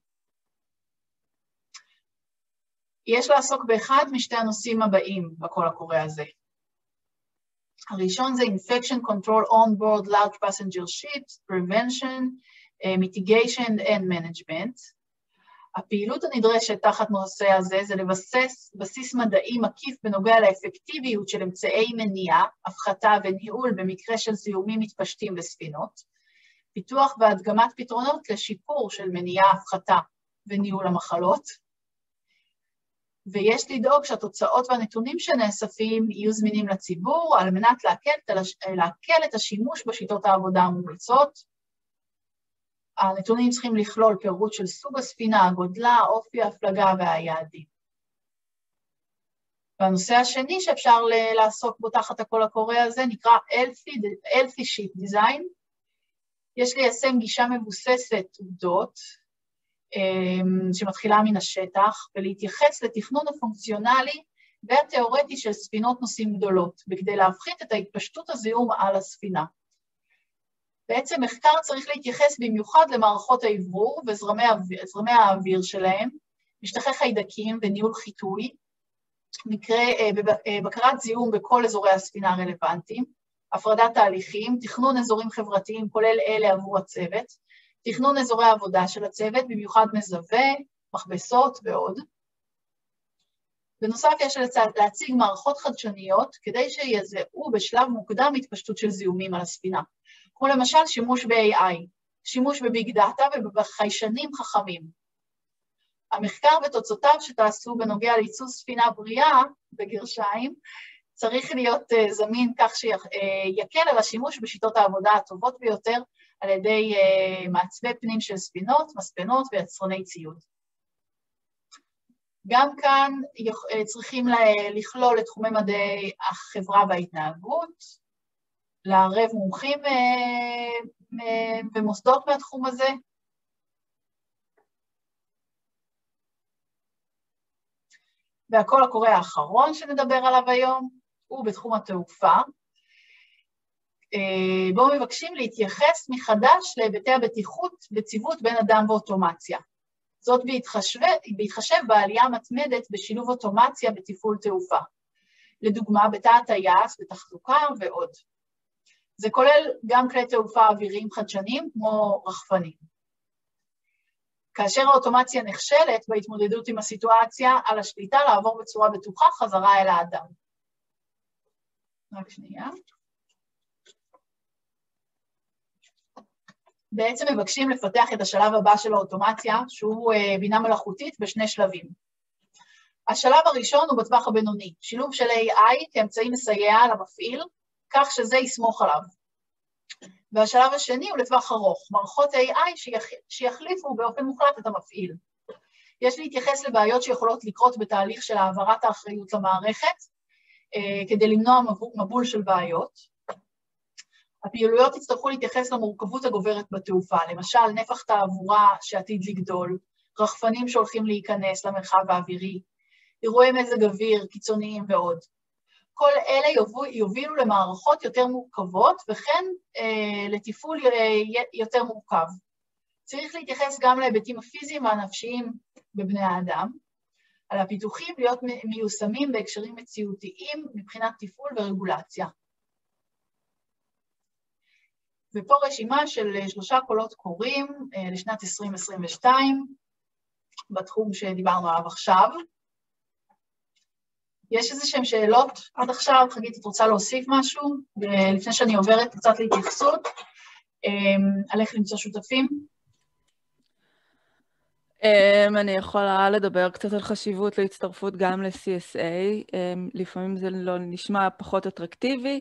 Speaker 2: יש לעסוק באחד משתי הנושאים הבאים בקול הקורא הזה. הראשון זה Infection Control on Board Large Passenger Ships, Prevention, Mitigation and Management. הפעילות הנדרשת תחת נושא הזה זה לבסס בסיס מדעי מקיף בנוגע לאפקטיביות של אמצעי מניעה, הפחתה וניהול במקרה של זיהומים מתפשטים בספינות, פיתוח והדגמת פתרונות לשיפור של מניעה, הפחתה וניהול המחלות, ויש לדאוג שהתוצאות והנתונים שנאספים יהיו זמינים לציבור על מנת להקל את השימוש בשיטות העבודה המומלצות. הנתונים צריכים לכלול פירוט של סוג הספינה, גודלה, אופי ההפלגה והיעדים. והנושא השני שאפשר לעסוק בו תחת הקול הקורא הזה נקרא Healthy Ship Design. יש ליישם גישה מבוססת עובדות, אמ, שמתחילה מן השטח, ולהתייחס לתכנון הפונקציונלי והתיאורטי של ספינות נוסעים גדולות, בכדי להפחית את ההתפשטות הזיהום על הספינה. בעצם מחקר צריך להתייחס במיוחד למערכות האוורור וזרמי האוויר שלהם, משטחי חיידקים וניהול חיטוי, מקרה, אה, אה, בקרת זיהום בכל אזורי הספינה הרלוונטיים, הפרדת תהליכים, תכנון אזורים חברתיים, כולל אלה עבור הצוות, תכנון אזורי העבודה של הצוות, במיוחד מזווה, מכבסות ועוד. בנוסף, יש להציג מערכות חדשניות כדי שיזהו בשלב מוקדם התפשטות של זיהומים על הספינה, כמו למשל שימוש ב-AI, שימוש בביג דאטה ובחיישנים חכמים. המחקר ותוצאותיו שתעשו בנוגע לייצוא ספינה בריאה, בגרשיים, צריך להיות uh, זמין כך שיקל על השימוש בשיטות העבודה הטובות ביותר על ידי uh, מעצבי פנים של ספינות, מספנות ויצרני ציוד. גם כאן צריכים לכלול את תחומי מדעי החברה וההתנהגות, לערב מומחים ומוסדות מהתחום הזה, והקול הקורא האחרון שנדבר עליו היום הוא בתחום התעופה, אה, בו מבקשים להתייחס מחדש להיבטי הבטיחות בציוות בין אדם ואוטומציה. זאת בהתחשב, בהתחשב בעלייה מתמדת בשילוב אוטומציה בתפעול תעופה. לדוגמה, בתא הטייס, בתחזוקה ועוד. זה כולל גם כלי תעופה אוויריים חדשניים כמו רחפנים. כאשר האוטומציה נכשלת בהתמודדות עם הסיטואציה, על השליטה לעבור בצורה בטוחה חזרה אל האדם. רק שנייה. בעצם מבקשים לפתח את השלב הבא של האוטומציה, שהוא אה, בינה מלאכותית בשני שלבים. השלב הראשון הוא בטווח הבינוני, שילוב של AI כאמצעי מסייע למפעיל, כך שזה יסמוך עליו. והשלב השני הוא לטווח ארוך, מערכות AI שיח... שיחליפו באופן מוחלט את המפעיל. יש להתייחס לבעיות שיכולות לקרות בתהליך של העברת האחריות למערכת, אה, כדי למנוע מבול של בעיות. הפעילויות יצטרכו להתייחס למורכבות הגוברת בתעופה, למשל נפח תעבורה שעתיד לגדול, רחפנים שהולכים להיכנס למרחב האווירי, אירועי מזג אוויר קיצוניים ועוד. כל אלה יובילו למערכות יותר מורכבות וכן אה, לתפעול אה, יותר מורכב. צריך להתייחס גם להיבטים הפיזיים והנפשיים בבני האדם, על הפיתוחים להיות מיושמים בהקשרים מציאותיים מבחינת תפעול ורגולציה. ופה רשימה של שלושה קולות קוראים אה, לשנת 2022, בתחום שדיברנו עליו עכשיו. יש איזה שהן שאלות עד עכשיו? חגית, את רוצה להוסיף משהו? לפני שאני עוברת קצת להתייחסות, אמ, על איך למצוא שותפים?
Speaker 3: Um, אני יכולה לדבר קצת על חשיבות להצטרפות גם ל-CSA. Um, אמ, לפעמים זה לא נשמע פחות אטרקטיבי,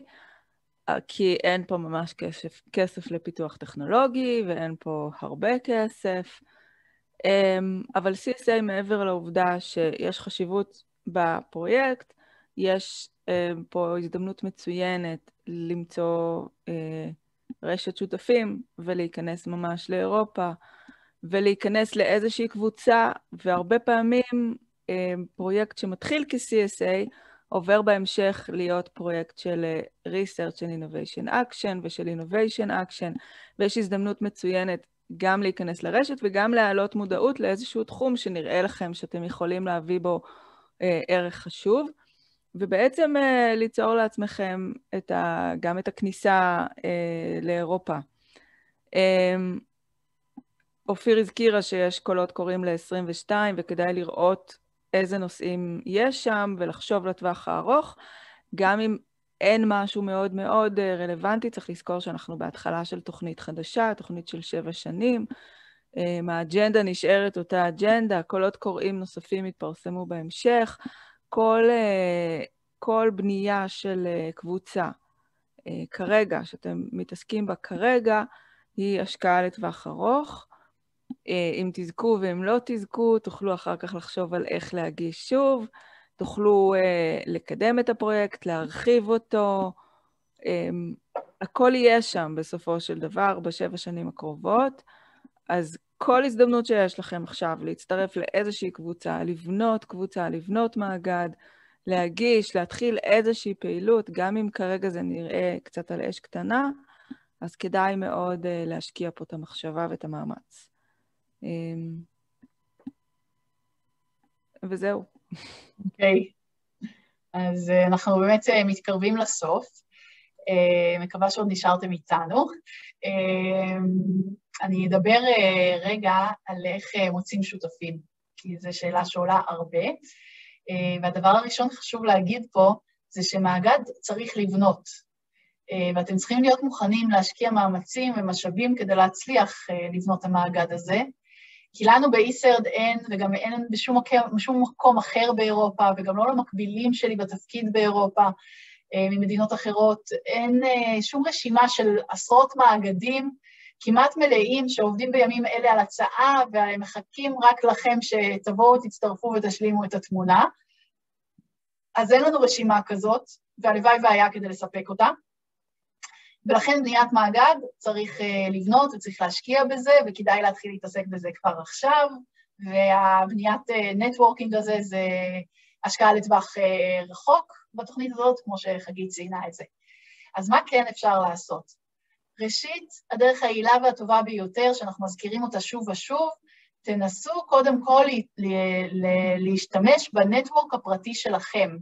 Speaker 3: אה, כי אין פה ממש כסף, כסף לפיתוח טכנולוגי ואין פה הרבה כסף. Um, אבל CSA, מעבר לעובדה שיש חשיבות בפרויקט, יש אה, פה הזדמנות מצוינת למצוא אה, רשת שותפים ולהיכנס ממש לאירופה ולהיכנס לאיזושהי קבוצה, והרבה פעמים אה, פרויקט שמתחיל כ-CSA עובר בהמשך להיות פרויקט של Research and Innovation Action ושל Innovation Action, ויש הזדמנות מצוינת גם להיכנס לרשת וגם להעלות מודעות לאיזשהו תחום שנראה לכם שאתם יכולים להביא בו אה, ערך חשוב, ובעצם אה, ליצור לעצמכם את ה, גם את הכניסה אה, לאירופה. אה, אופיר הזכירה שיש קולות קוראים ל-22, וכדאי לראות איזה נושאים יש שם ולחשוב לטווח הארוך. גם אם אין משהו מאוד מאוד אה, רלוונטי, צריך לזכור שאנחנו בהתחלה של תוכנית חדשה, תוכנית של שבע שנים. אמ, האג'נדה נשארת אותה אג'נדה, קולות קוראים נוספים יתפרסמו בהמשך. כל, אה, כל בנייה של אה, קבוצה אה, כרגע, שאתם מתעסקים בה כרגע, היא השקעה לטווח ארוך. אם תזכו ואם לא תזכו, תוכלו אחר כך לחשוב על איך להגיש שוב, תוכלו לקדם את הפרויקט, להרחיב אותו. אמ, הכל יהיה שם בסופו של דבר בשבע שנים הקרובות. אז כל הזדמנות שיש לכם עכשיו להצטרף לאיזושהי קבוצה, לבנות קבוצה, לבנות מאגד, להגיש, להתחיל איזושהי פעילות, גם אם כרגע זה נראה קצת על אש קטנה, אז כדאי מאוד uh, להשקיע פה את המחשבה ואת המאמץ. Um, וזהו.
Speaker 2: אוקיי. Okay. אז uh, אנחנו באמת uh, מתקרבים לסוף. מקווה שעוד נשארתם איתנו. אני אדבר רגע על איך מוצאים שותפים, כי זו שאלה שעולה הרבה. והדבר הראשון חשוב להגיד פה, זה שמאגד צריך לבנות, ואתם צריכים להיות מוכנים להשקיע מאמצים ומשאבים כדי להצליח לבנות המאגד הזה. כי לנו באיסרד אין, וגם אין בשום מקום, בשום מקום אחר באירופה, וגם לא למקבילים שלי בתפקיד באירופה, אה, ממדינות אחרות, אין אה, שום רשימה של עשרות מאגדים כמעט מלאים שעובדים בימים אלה על הצעה, והם מחכים רק לכם שתבואו, תצטרפו ותשלימו את התמונה. אז אין לנו רשימה כזאת, והלוואי והיה כדי לספק אותה. ולכן בניית מאגד צריך uh, לבנות וצריך להשקיע בזה, וכדאי להתחיל להתעסק בזה כבר עכשיו, והבניית נטוורקינג הזה זה השקעה לטווח רחוק בתוכנית הזאת, כמו שחגית ציינה את זה. אז מה כן אפשר לעשות? ראשית, הדרך היעילה והטובה ביותר, שאנחנו מזכירים אותה שוב ושוב, תנסו קודם כל להשתמש בנטוורק הפרטי שלכם.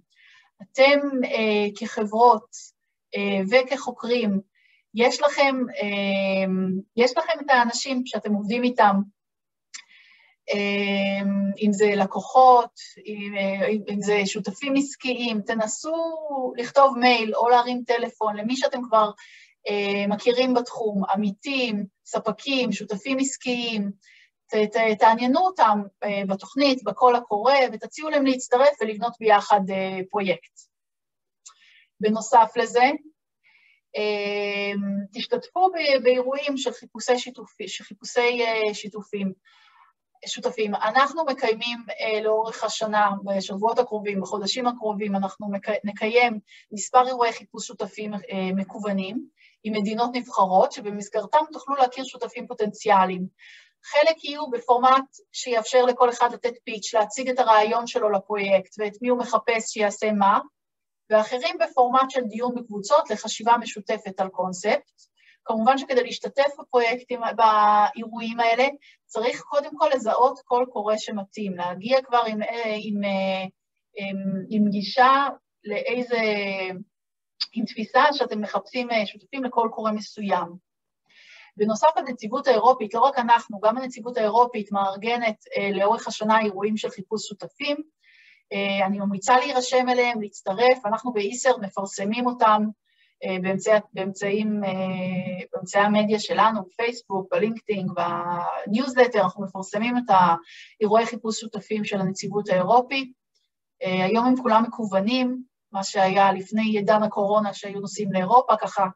Speaker 2: אתם uh, כחברות uh, וכחוקרים יש לכם, אמ, יש לכם את האנשים שאתם עובדים איתם, אם זה לקוחות, אם, אם זה שותפים עסקיים, תנסו לכתוב מייל או להרים טלפון למי שאתם כבר אה, מכירים בתחום, עמיתים, ספקים, שותפים עסקיים, תעניינו אותם אה, בתוכנית, בקול הקורא, ותציעו להם להצטרף ולבנות ביחד אה, פרויקט. בנוסף לזה, אמ, תשתתפו באירועים של חיפושי, שיתופי, של חיפושי אה, שיתופים, שותפים. אנחנו מקיימים אה, לאורך השנה, בשבועות הקרובים, בחודשים הקרובים, אנחנו נקיים מספר אירועי חיפוש שותפים אה, מקוונים עם מדינות נבחרות, שבמסגרתם תוכלו להכיר שותפים פוטנציאליים. חלק יהיו בפורמט שיאפשר לכל אחד לתת פיץ', להציג את הרעיון שלו לפרויקט ואת מי הוא מחפש שיעשה מה, ואחרים בפורמט של דיון בקבוצות לחשיבה משותפת על קונספט. כמובן שכדי להשתתף בפרויקטים, באירועים האלה, צריך קודם כל לזהות קול קורא שמתאים, להגיע כבר עם, עם, עם, עם גישה לאיזה, עם תפיסה שאתם מחפשים שותפים לקול קורא מסוים. בנוסף, הנציבות האירופית, לא רק אנחנו, גם הנציבות האירופית מארגנת אה, לאורך השנה אירועים של חיפוש שותפים, אה, אני ממליצה להירשם אליהם, להצטרף, אנחנו באיסר מפרסמים אותם. אה, באמצעי, באמצעים, אה, באמצעי המדיה שלנו, בפייסבוק, בלינקדאין, בניוזלטר, אנחנו מפרסמים את האירועי חיפוש שותפים של הנציבות האירופית. היום הם כולם מקוונים, מה שהיה לפני עידן הקורונה שהיו נוסעים לאירופה, ככה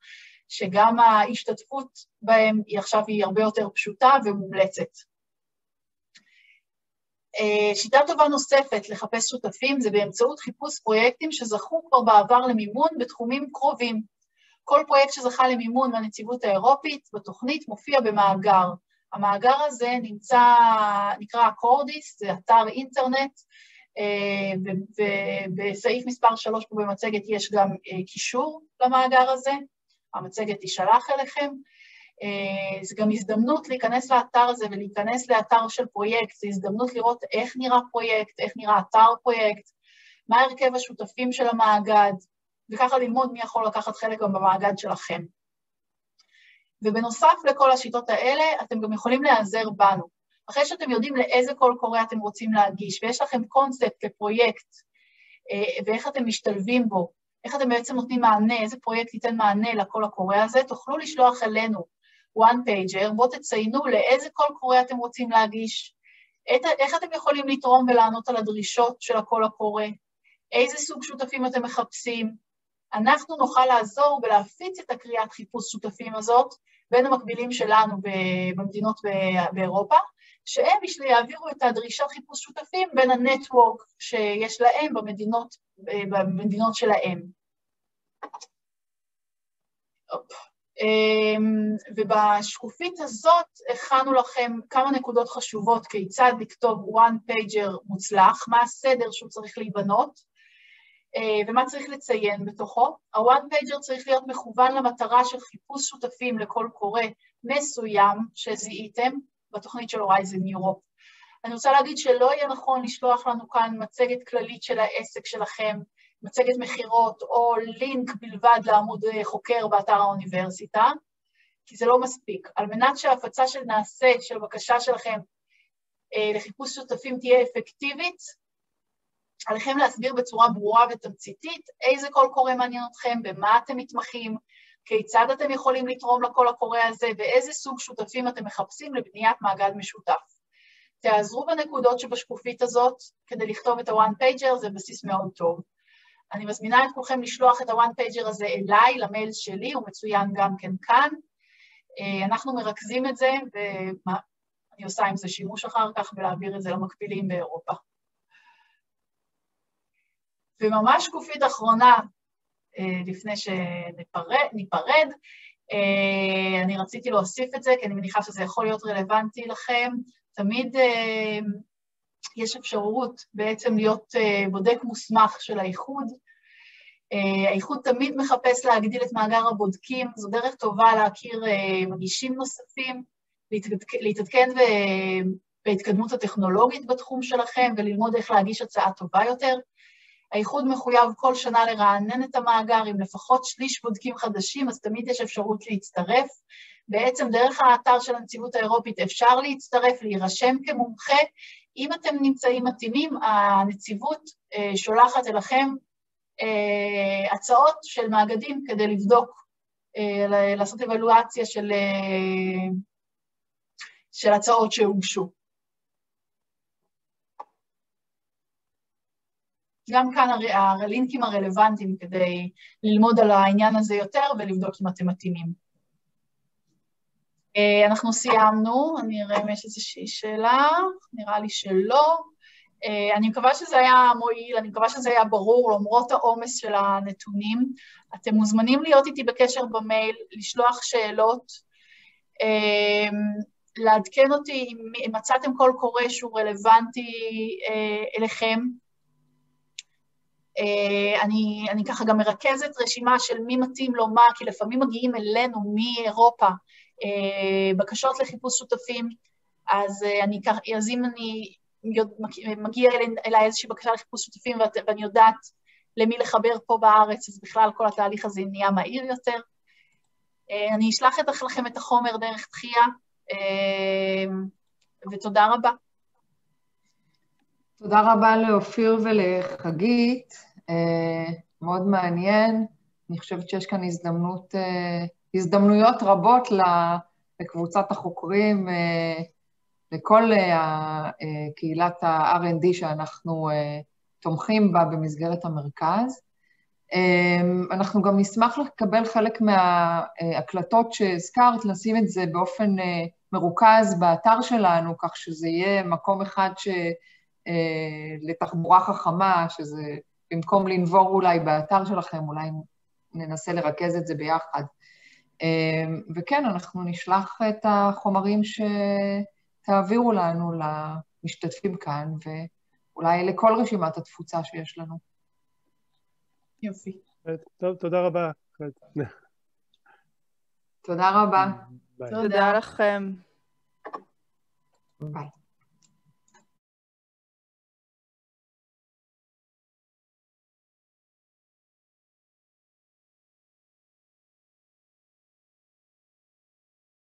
Speaker 2: שגם ההשתתפות בהם היא עכשיו היא הרבה יותר פשוטה ומומלצת. אה, שיטה טובה נוספת לחפש שותפים זה באמצעות חיפוש פרויקטים שזכו כבר בעבר למימון בתחומים קרובים. כל פרויקט שזכה למימון מהנציבות האירופית בתוכנית מופיע במאגר. המאגר הזה נמצא, נקרא CORDIS, זה אתר אינטרנט, אה, ובסעיף מספר 3 פה במצגת יש גם אה, קישור למאגר הזה, המצגת תישלח אליכם. אה, זה גם הזדמנות להיכנס לאתר הזה ולהיכנס לאתר של פרויקט, זו הזדמנות לראות איך נראה פרויקט, איך נראה אתר פרויקט, מה הרכב השותפים של המאגד, וככה ללמוד מי יכול לקחת חלק גם במאגד שלכם. ובנוסף לכל השיטות האלה, אתם גם יכולים להיעזר בנו. אחרי שאתם יודעים לאיזה קול קורא אתם רוצים להגיש, ויש לכם קונספט לפרויקט, אה, ואיך אתם משתלבים בו, איך אתם בעצם נותנים מענה, איזה פרויקט ייתן מענה לקול הקורא הזה, תוכלו לשלוח אלינו one pager, בואו תציינו לאיזה קול קורא אתם רוצים להגיש, איך אתם יכולים לתרום ולענות על הדרישות של הקול הקורא, איזה סוג שותפים אתם מחפשים. אנחנו נוכל לעזור ולהפיץ את הקריאת חיפוש שותפים הזאת בין המקבילים שלנו במדינות באירופה, שהם יעבירו את הדרישת חיפוש שותפים בין הנטוורק שיש להם במדינות, במדינות שלהם. אמ, ובשקופית הזאת הכנו לכם כמה נקודות חשובות כיצד לכתוב one pager מוצלח, מה הסדר שהוא צריך להיבנות אה, ומה צריך לציין בתוכו. ה-one pager צריך להיות מכוון למטרה של חיפוש שותפים לכל קורא מסוים שזיהיתם בתוכנית של הורייזן יורופ. אני רוצה להגיד שלא יהיה נכון לשלוח לנו כאן מצגת כללית של העסק שלכם, מצגת מכירות או לינק בלבד לעמוד חוקר באתר האוניברסיטה, כי זה לא מספיק. על מנת שההפצה של נעשה, של בקשה שלכם לחיפוש שותפים תהיה אפקטיבית, עליכם להסביר בצורה ברורה ותמציתית איזה קול קורא מעניין אתכם, במה אתם מתמחים, כיצד אתם יכולים לתרום לקול הקורא הזה ואיזה סוג שותפים אתם מחפשים לבניית מעגל משותף. תעזרו בנקודות שבשקופית הזאת כדי לכתוב את ה-one pager, זה בסיס מאוד טוב. אני מזמינה את כולכם לשלוח את ה-one pager הזה אליי, למייל שלי, הוא מצוין גם כן כאן. אה, אנחנו מרכזים את זה, ואני עושה עם זה שימוש אחר כך, ולהעביר את זה למקבילים באירופה. וממש שקופית אחרונה, אה, לפני שניפרד, אה, אני רציתי להוסיף את זה, כי אני מניחה שזה יכול להיות רלוונטי לכם. תמיד אה, יש אפשרות בעצם להיות בודק מוסמך של האיחוד. האיחוד תמיד מחפש להגדיל את מאגר הבודקים, זו דרך טובה להכיר מגישים נוספים, להתעדכן בהתקדמות הטכנולוגית בתחום שלכם וללמוד איך להגיש הצעה טובה יותר. האיחוד מחויב כל שנה לרענן את המאגר עם לפחות שליש בודקים חדשים, אז תמיד יש אפשרות להצטרף. בעצם דרך האתר של הנציבות האירופית אפשר להצטרף, להירשם כמומחה. אם אתם נמצאים מתאימים, הנציבות אה, שולחת אליכם אה, הצעות של מאגדים כדי לבדוק, אה, לעשות אבלואציה של, של הצעות שהוגשו. גם כאן הלינקים הרלוונטיים כדי ללמוד על העניין הזה יותר ולבדוק אם אתם מתאימים. אה, אנחנו סיימנו, אני אראה אם יש איזושהי שאלה, נראה לי שלא. אה, אני מקווה שזה היה מועיל, אני מקווה שזה היה ברור, למרות העומס של הנתונים. אתם מוזמנים להיות איתי בקשר במייל, לשלוח שאלות, אה, לעדכן אותי אם מצאתם קול קורא שהוא רלוונטי אליכם. אה, אני, אני ככה גם מרכזת רשימה של מי מתאים לו מה, כי לפעמים מגיעים אלינו מאירופה אה, בקשות לחיפוש שותפים, אז אה, אני אז אם אני מגיע אליי איזושהי בקשה לחיפוש שותפים ואני יודעת למי לחבר פה בארץ, אז בכלל כל התהליך הזה נהיה מהיר יותר. אני אשלח לכם את החומר דרך דחייה, ותודה רבה.
Speaker 1: תודה רבה לאופיר ולחגית. אה, מאוד מעניין. אני חושבת שיש כאן הזדמנות, אה, הזדמנויות רבות לקבוצת החוקרים, אה, לכל קהילת ה-R&D שאנחנו תומכים בה במסגרת המרכז. אנחנו גם נשמח לקבל חלק מההקלטות שהזכרת, לשים את זה באופן מרוכז באתר שלנו, כך שזה יהיה מקום אחד ש... לתחבורה חכמה, שזה במקום לנבור אולי באתר שלכם, אולי ננסה לרכז את זה ביחד. אמ, וכן, אנחנו נשלח את החומרים שתעבירו לנו למשתתפים כאן, ואולי לכל רשימת התפוצה שיש לנו.
Speaker 2: יופי.
Speaker 4: טוב, תודה רבה.
Speaker 1: תודה רבה.
Speaker 3: ביי. תודה לכם.
Speaker 1: ביי.